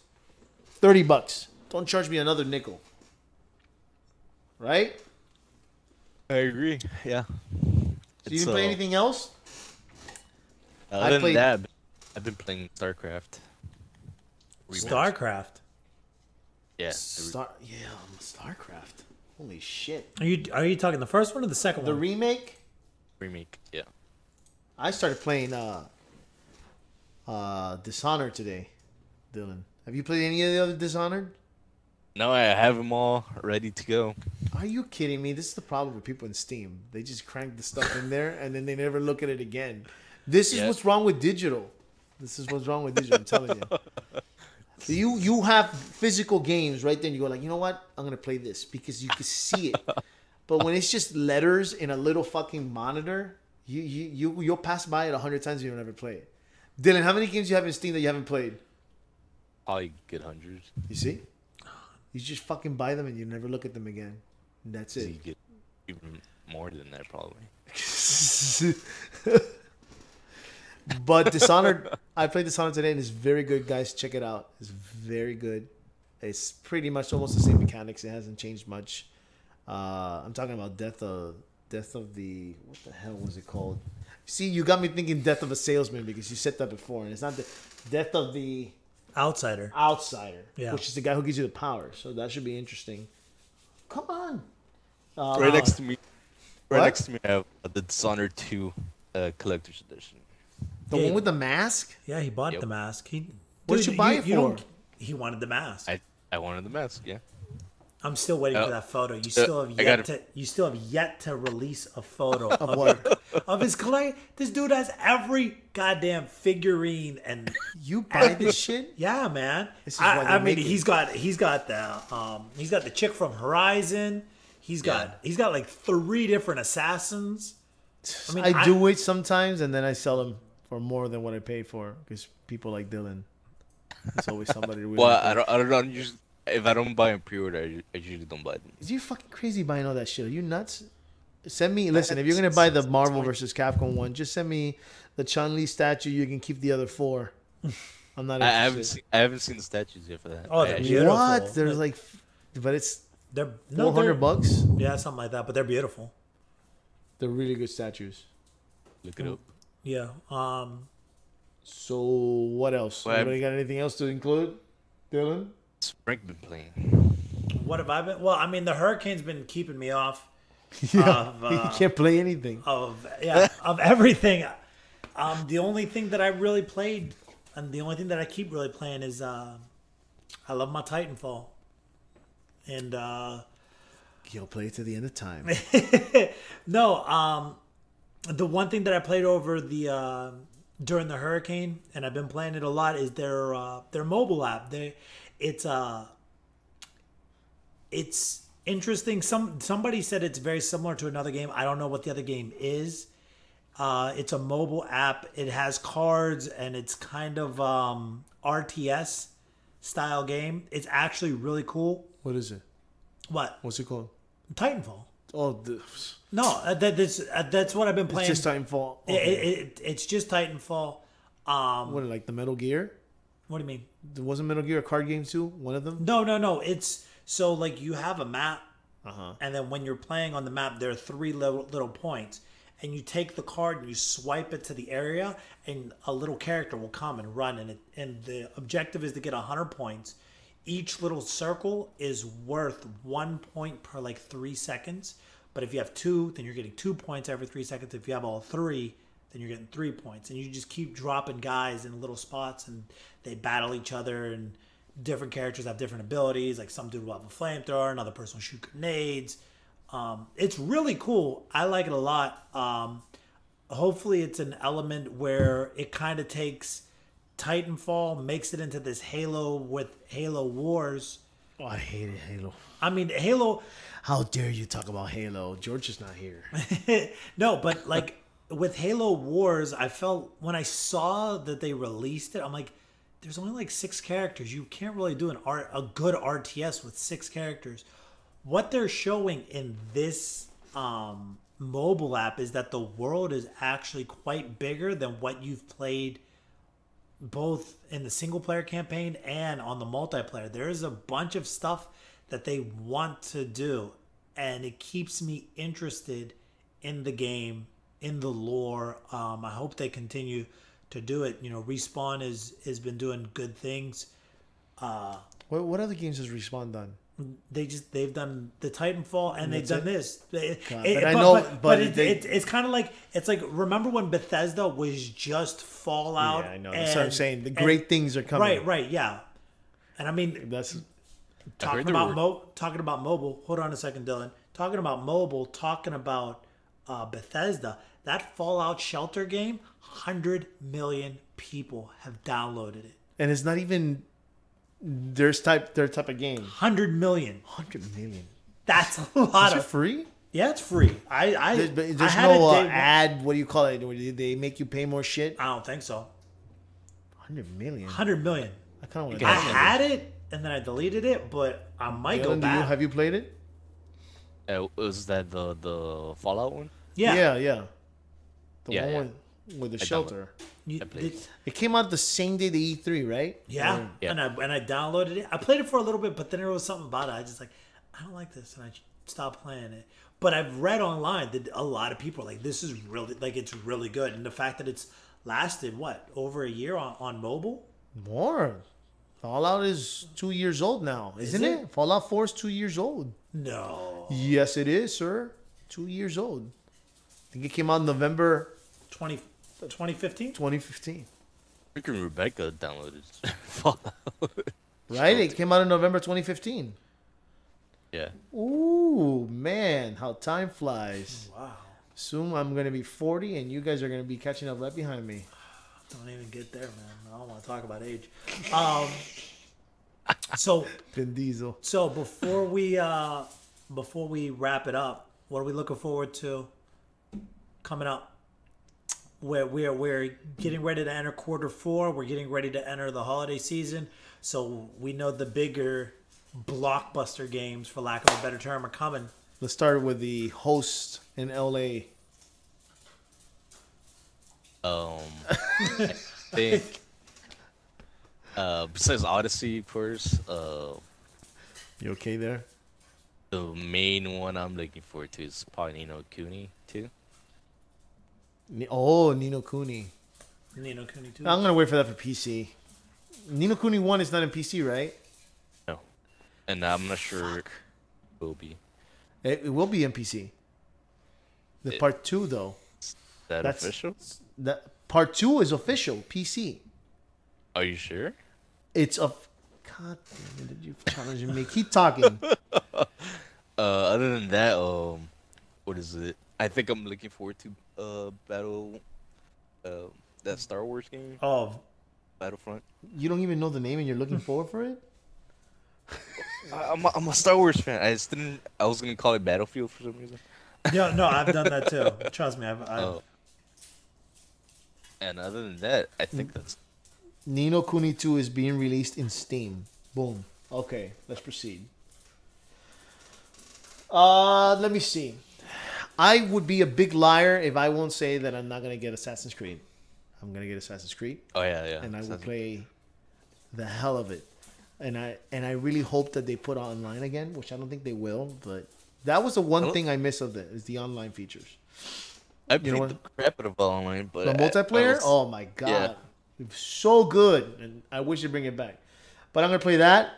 30 bucks. Don't charge me another nickel. Right? I agree. Yeah. So you didn't play anything else? Other I than played- that, I've been playing StarCraft. Remake. StarCraft. Yeah. Star- yeah, StarCraft. Holy shit. Are you are you talking the first one or the second The one? The remake? remake. Yeah. I started playing uh uh Dishonored today, Dylan. Have you played any of the other Dishonored? No, I have them all ready to go. Are you kidding me? This is the problem with people in Steam. They just crank the stuff in there and then they never look at it again. This is Yeah. what's wrong with digital. This is what's wrong with digital. I'm telling you. You you have physical games right then. You go like, you know what? I'm gonna play this because you can see it. But when it's just letters in a little fucking monitor, you you you you'll pass by it a hundred times and you'll never play it. Dylan, how many games you have in Steam that you haven't played? Probably good hundreds. You see? You just fucking buy them and you never look at them again. And that's You it. get even more than that, probably. but Dishonored, I played Dishonored today and it's very good, guys. Check it out. It's very good. It's pretty much almost the same mechanics. It hasn't changed much. Uh, I'm talking about Death of Death of the what the hell was it called? See, you got me thinking Death of a Salesman because you said that before, and it's not the Death of the Outsider. Outsider, Yeah. which is the guy who gives you the power. So that should be interesting. Come on. Uh, Right next to me, right What? next to me, I have the Dishonored 2 uh, collector's edition. The Yeah. one with the mask? Yeah, he bought Yep. the mask. He, What did you buy it don't- for? He wanted the mask. I I wanted the mask. Yeah. I'm still waiting Uh, for that photo. You still have yet got to. You still have yet to release a photo of, what? your- of his clay. This dude has every goddamn figurine and You buy this shit? yeah, man. This is I, they I mean, make it. he's got he's got the um he's got the chick from Horizon. He's got Yeah. he's got like three different assassins. I mean, I do it sometimes, and then I sell them for more than what I pay for because people like Dylan. It's always somebody. to Well, I don't. I don't know. Usually, if I don't buy in pre-order, I usually don't buy them. Is you fucking crazy buying all that shit? Are you nuts? Send me. Listen, if you're gonna buy the Marvel versus Capcom one, just send me the Chun Li statue. You can keep the other four. I'm not. I, I haven't seen. I haven't seen the statues yet for that. Oh, I they're beautiful. What? There's like, but it's They're no, four hundred they're- bucks. Yeah, something like that. But they're beautiful. They're really good statues. look it up. Yeah. Um. So what else? Well, Anybody got anything else to include? Dylan. What's Frank been playing? What have I been? Well, I mean, the hurricane's been keeping me off Yeah, Of, uh, you can't play anything. of yeah of everything. Um, the only thing that I really played, and the only thing that I keep really playing is uh, I love my Titanfall, and uh, You'll play it to the end of time. no, um, the one thing that I played over the uh, during the hurricane, and I've been playing it a lot, is their uh, their mobile app. They, it's uh, it's interesting. Some somebody said it's very similar to another game. I don't know what the other game is. Uh, it's a mobile app. It has cards and it's kind of um, RTS style game. It's actually really cool. what is it? What What's it called? Titanfall? Oh, the, No, uh, that, that's uh, that's what I've been playing. it's just Titanfall. It- it- it- it's just Titanfall. Um, what like the Metal Gear? what do you mean? There wasn't Metal Gear a card game too? One of them? No, no, no. It's so like you have a map, Uh huh. and then when you're playing on the map, there are three little, little points, and you take the card and you swipe it to the area, and a little character will come and run, and it, and the objective is to get hundred points. Each little circle is worth one point per like three seconds. But if you have two, then you're getting two points every three seconds. If you have all three, then you're getting three points. And you just keep dropping guys in little spots and they battle each other and different characters have different abilities. Like some dude will have a flamethrower, another person will shoot grenades. Um, it's really cool. I like it a lot. Um, hopefully it's an element where it kind of takes Titanfall, makes it into this Halo with Halo Wars. Oh, I hated Halo. I mean, Halo, How dare you talk about Halo? George is not here. no, but like with Halo Wars, I felt when I saw that they released it, I'm like, there's only like six characters. You can't really do an art a good RTS with six characters. What they're showing in this um, mobile app is that the world is actually quite bigger than what you've played both in the single player campaign and on the multiplayer. There's a bunch of stuff that they want to do, and it keeps me interested in the game, in the lore. Um, I hope they continue to do it. You know, Respawn is has been doing good things. What, what other games has Respawn done? They just they've done the Titanfall and they've That's done this. It- God, it- but I know- but, but it, they- it, it's kind of like it's like remember when Bethesda was just Fallout? yeah, I know. That's what I'm saying. The and- great things are coming. Right, right, yeah. And I mean, That's talking heard about were- mo- talking about mobile. Hold on a second, Dylan. Talking about mobile. Talking about uh, Bethesda. That Fallout Shelter game, hundred million people have downloaded it. and it's not even their type their type of game. Hundred million. Hundred million. That's a lot Is it of. free? Yeah, it's free. I, I, There's, but I there's had no it uh, ad. What do you call it? Do they- They make you pay more shit. I don't think so. Hundred million. Hundred million. I kind of want to. I to. can- had it and then I deleted it, but I might go Dylan, do you, back. have you played it? Uh, was that the the Fallout one? Yeah, yeah, yeah. The Yeah, one yeah. With, with the I shelter. You- I played. it- It came out the same day the E3, right? yeah. Or- Yeah. And I and I downloaded it. I played it for a little bit, but then there was something about it. I just like I don't like this, and I stop playing it. But I've read online that a lot of people are like this is really like it's really good, and the fact that it's lasted what over a year on, on mobile. More. Fallout is two years old now, isn't it? it? Fallout 4 is two years old. No, Yes, it is, sir. Two years old. I think it came out in November 20, 2015? 2015. Freaking Rebecca downloaded Fallout. Right? It came out in November 2015. yeah. Ooh, man, how time flies. Wow, Soon I'm going to be 40 and you guys are going to be catching up right behind me. don't even get there, man. I don't want to talk about age. Um, so Vin Diesel. So before we uh before we wrap it up, what are we looking forward to coming up? We're we're we're getting ready to enter quarter four. We're getting ready to enter the holiday season. So we know the bigger blockbuster games, for lack of a better term, are coming. Let's start with the host in LA. Um, I think. Uh, besides Odyssey, of course, uh, You okay there? the main one I'm looking forward to is probably Ni no Kuni too. Ni- Oh, Ni no Kuni. Nino Cooney too. I'm going to wait for that for PC. Ni no Kuni 1 is not in PC, right? No, and I'm not sure it will be. It, it will be in PC. The It- part 2 though. Is that That's- official? That part 2 is official PC. Are you sure? It's a God damn it, did you challenge me? Keep talking. Uh, other than that, um, what is it? I think I'm looking forward to uh Battle, uh, that Star Wars game, Oh, Battlefront. You don't even know the name and you're looking forward for it? I, I'm a, I'm a Star Wars fan. I just didn't. I was gonna call it Battlefield for some reason. no, no, I've done that too. Trust me, I've, I've Oh. And other than that, I think that's Ni no Kuni 2 is being released in Steam. Boom. Okay, let's proceed. Uh, let me see. I would be a big liar if I won't say that I'm not gonna get Assassin's Creed. I'm gonna get Assassin's Creed, Oh yeah, yeah. and I will play the hell of it. And I and I really hope that they put online again, which I don't think they will. But that was the one don't- thing I miss of it is the online features. I you played know the crap out of online, but The I- I multiplayer? was- oh my god. yeah. So good. And I wish they bring it back. But I'm gonna play that.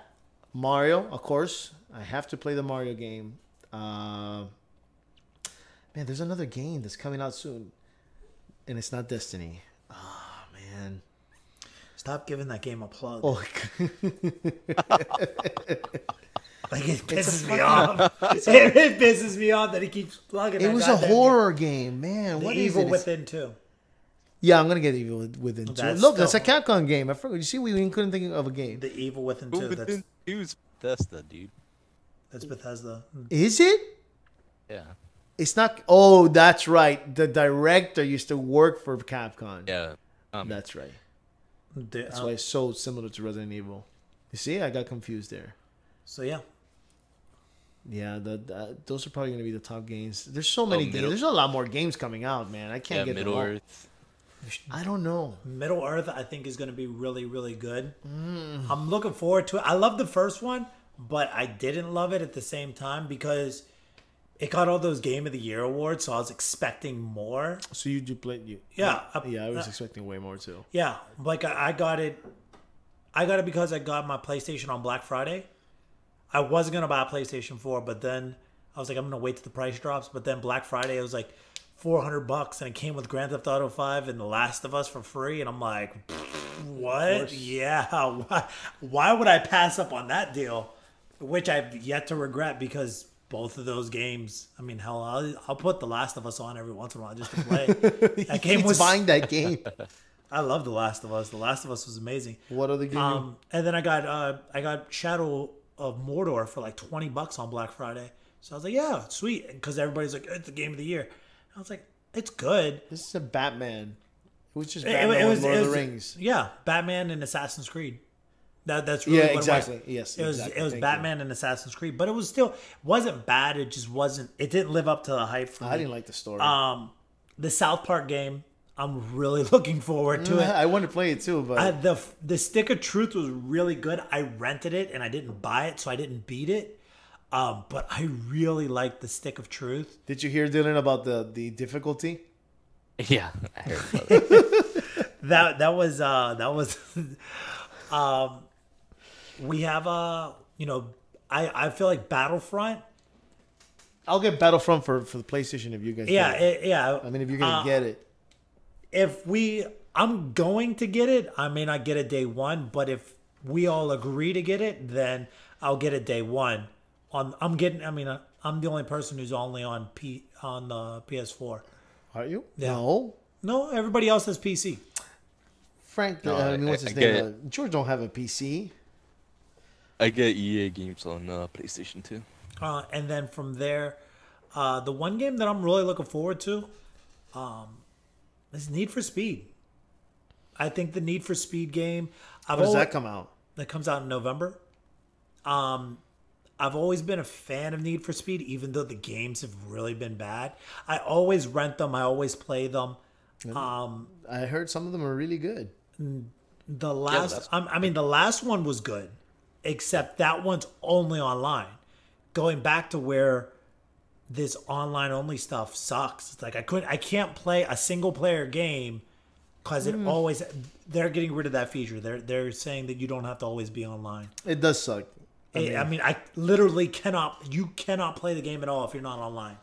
Mario, of course. I have to play the Mario game. Uh, man, there's another game that's coming out soon. And it's not Destiny. Oh man. stop giving that game a plug. Oh Like it pisses me off. it, it pisses me off that he keeps plugging. it that was a horror game, man. game. The What is Evil it? Within too. Yeah, I'm gonna get Evil Within two. That's Look, that's a still- Capcom game. I forgot. You see, we even couldn't think of a game. The Evil Within two. would That's think- Who's Bethesda, dude? that's Bethesda. Is it? Yeah, It's not. Oh, that's right. The director used to work for Capcom. yeah. Um, That's right. The- That's uh, why it's so similar to Resident Evil. You see, I got confused there. So yeah, Yeah, the, the those are probably going to be the top games. There's so many games. Middle- There's a lot more games coming out, man. I can't get them Middle all. Earth. I don't know. Middle Earth I think is going to be really really good. Mm. I'm looking forward to it. I love the first one, but I didn't love it at the same time because it got all those Game of the Year awards, so I was expecting more. So you do play you? Yeah, I- yeah. I was uh, expecting way more too. Yeah, like I, I got it. I got it because I got my PlayStation on Black Friday. I wasn't gonna buy a PlayStation Four, but then I was like, I'm gonna wait till the price drops. But then Black Friday, it was like 400 bucks, and it came with Grand Theft Auto 5 and The Last of Us for free. And I'm like, what? Yeah, why? Why would I pass up on that deal? Which I've yet to regret because both of those games. I mean, hell, I'll, I'll put The Last of Us on every once in a while just to play. that game was buying that game. I love The Last of Us. The Last of Us was amazing. what other game? Um, and then I got uh, I got Shadow of Mordor for like twenty bucks on Black Friday. So I was like, yeah, sweet, because everybody's like, it's the game of the year. I was like, it's good. this is a Batman. It was just It- Batman it with Lord it of the Rings. Yeah, Batman and Assassin's Creed. That that's really Yeah, what exactly. It was. Yes, it was exactly. it was Thank you. Batman and Assassin's Creed, but it was still wasn't bad. It just wasn't. It didn't live up to the hype for I me. didn't like the story. Um, the South Park game. I'm really looking forward to it. I want to play it too, but I, the the stick of truth was really good. I rented it and I didn't buy it, so I didn't beat it. Um, but I really like the Stick of Truth. Did you hear Dylan about the the difficulty? Yeah, I heard about it. That that was uh that was um we have a you know I I feel like Battlefront. I'll get Battlefront for for the PlayStation if you guys. Yeah, get it. it, yeah. I mean, if you're gonna uh, get it, if we I'm going to get it, I may not get it day one, but if we all agree to get it, then I'll get it day one. On I'm getting. I mean, uh, I'm the only person who's only on P on the PS4. are you? Yeah. No. No, everybody else has PC. Frank, No, uh, I mean, what's I his get name? Uh, George don't have a PC. I get EA games on uh, PlayStation 2. Uh, and then from there, uh, the one game that I'm really looking forward to um, is Need for Speed. I think the Need for Speed game. I've When does alwa- that come out? that comes out in November. Um, I've always been a fan of Need for Speed, even though the games have really been bad. I always rent them. I always play them. Um, I heard some of them are really good. the last, that's- I, I mean, the last one was good, except that one's only online. Going back to where this online only stuff sucks. It's like I couldn't, I can't play a single player game because it always. They're getting rid of that feature. They're they're saying that you don't have to always be online. It does suck. I I mean, I mean, I literally cannot. You cannot play the game at all if you're not online.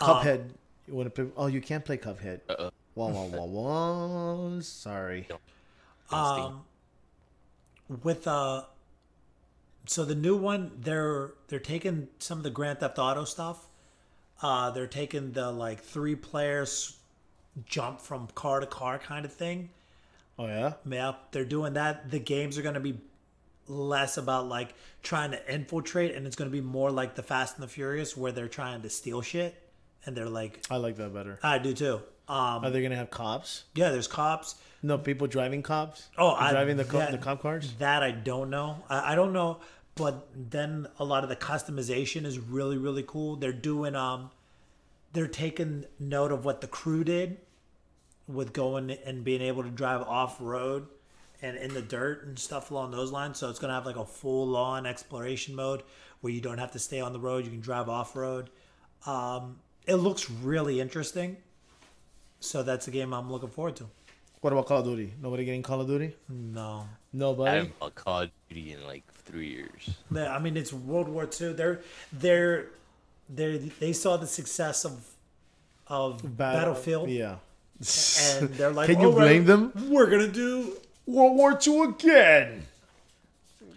Cuphead. You want to play? Oh, you can't play Cuphead. Uh-uh. Wah wah wah wah. Sorry. Um, with uh, so the new one, they're they're taking some of the Grand Theft Auto stuff. Uh, they're taking the like three players jump from car to car kind of thing. Oh yeah. Yeah, they're doing that. The games are going to be less about like trying to infiltrate, and it's going to be more like the Fast and the Furious, where they're trying to steal shit, and they're like, I like that better. I do too. Um, Are they gonna have cops? yeah, there's cops. No, people driving cops. Oh, I, driving the co- that- the cop cars. That I don't know. I, I don't know, but then a lot of the customization is really really cool. They're doing um, they're taking note of what the crew did with going and being able to drive off road and in the dirt and stuff along those lines. So it's gonna have like a full on exploration mode where you don't have to stay on the road. You can drive off road. Um, it looks really interesting. So that's a game I'm looking forward to. What about Call of Duty? Nobody getting Call of Duty? No. Nobody. I Nobody. haven't bought Call of Duty in like three years. Yeah, I mean, it's World War II. They're they're they they saw the success of of Battle- Battlefield, Yeah. and they're like, Can you "All right, blame them? We're gonna do." World War II again.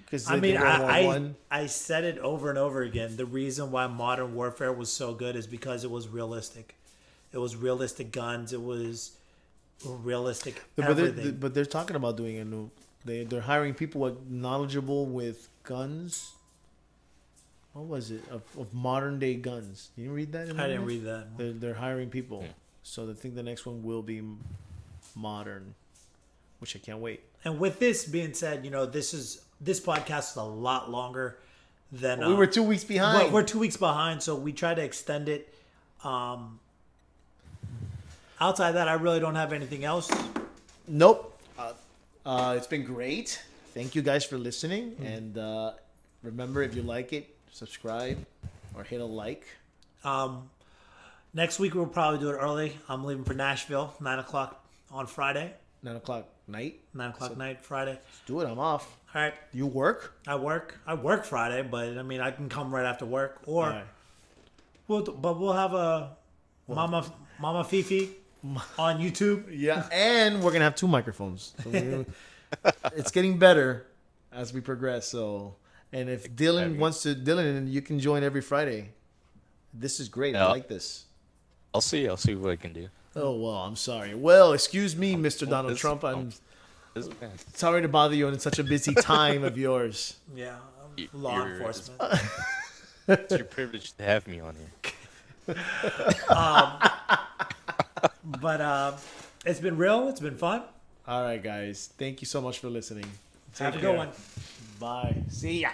Because I mean, I, I I said it over and over again. The reason why Modern Warfare was so good is because it was realistic. It was realistic guns. It was realistic but they're, everything. but they're talking about doing a new. They they're hiring people knowledgeable with guns. What was it of, of modern day guns? Did you read that? In I didn't news? read that. They're, they're hiring people, so I think the next one will be modern, which I can't wait. And with this being said, you know, this is this podcast is a lot longer than we uh, were two weeks behind. We're, we're two weeks behind, so we try to extend it. Um, outside that, I really don't have anything else. Nope. Uh, uh, it's been great. Thank you guys for listening. Hmm. And uh, remember, if you like it, subscribe or hit a like. Um, next week we'll probably do it early. I'm leaving for Nashville, nine o'clock on Friday, Nine o'clock night. nine o'clock night Friday. Let's do it. I'm off. All right, You work? I work. I work Friday, but I mean I can come right after work, or All right. we'll but we'll have a Mama Mama Fifi on YouTube. Yeah. and we're gonna have two microphones. So we- it's getting better as we progress. So, and if Dylan Exactly. wants to, Dylan, you can join every Friday. This is great. I like this. I'll see. I'll see what I can do. Oh well, I'm sorry. Well, excuse me, Mr. Donald This- Trump. I'm This sorry to bother you in such a busy time of yours. Yeah, um, Y- law you're- enforcement. It's your privilege to have me on here. Um, But uh, it's been real. It's been fun. All right, guys. Thank you so much for listening. Have a Take good one. Bye. See ya.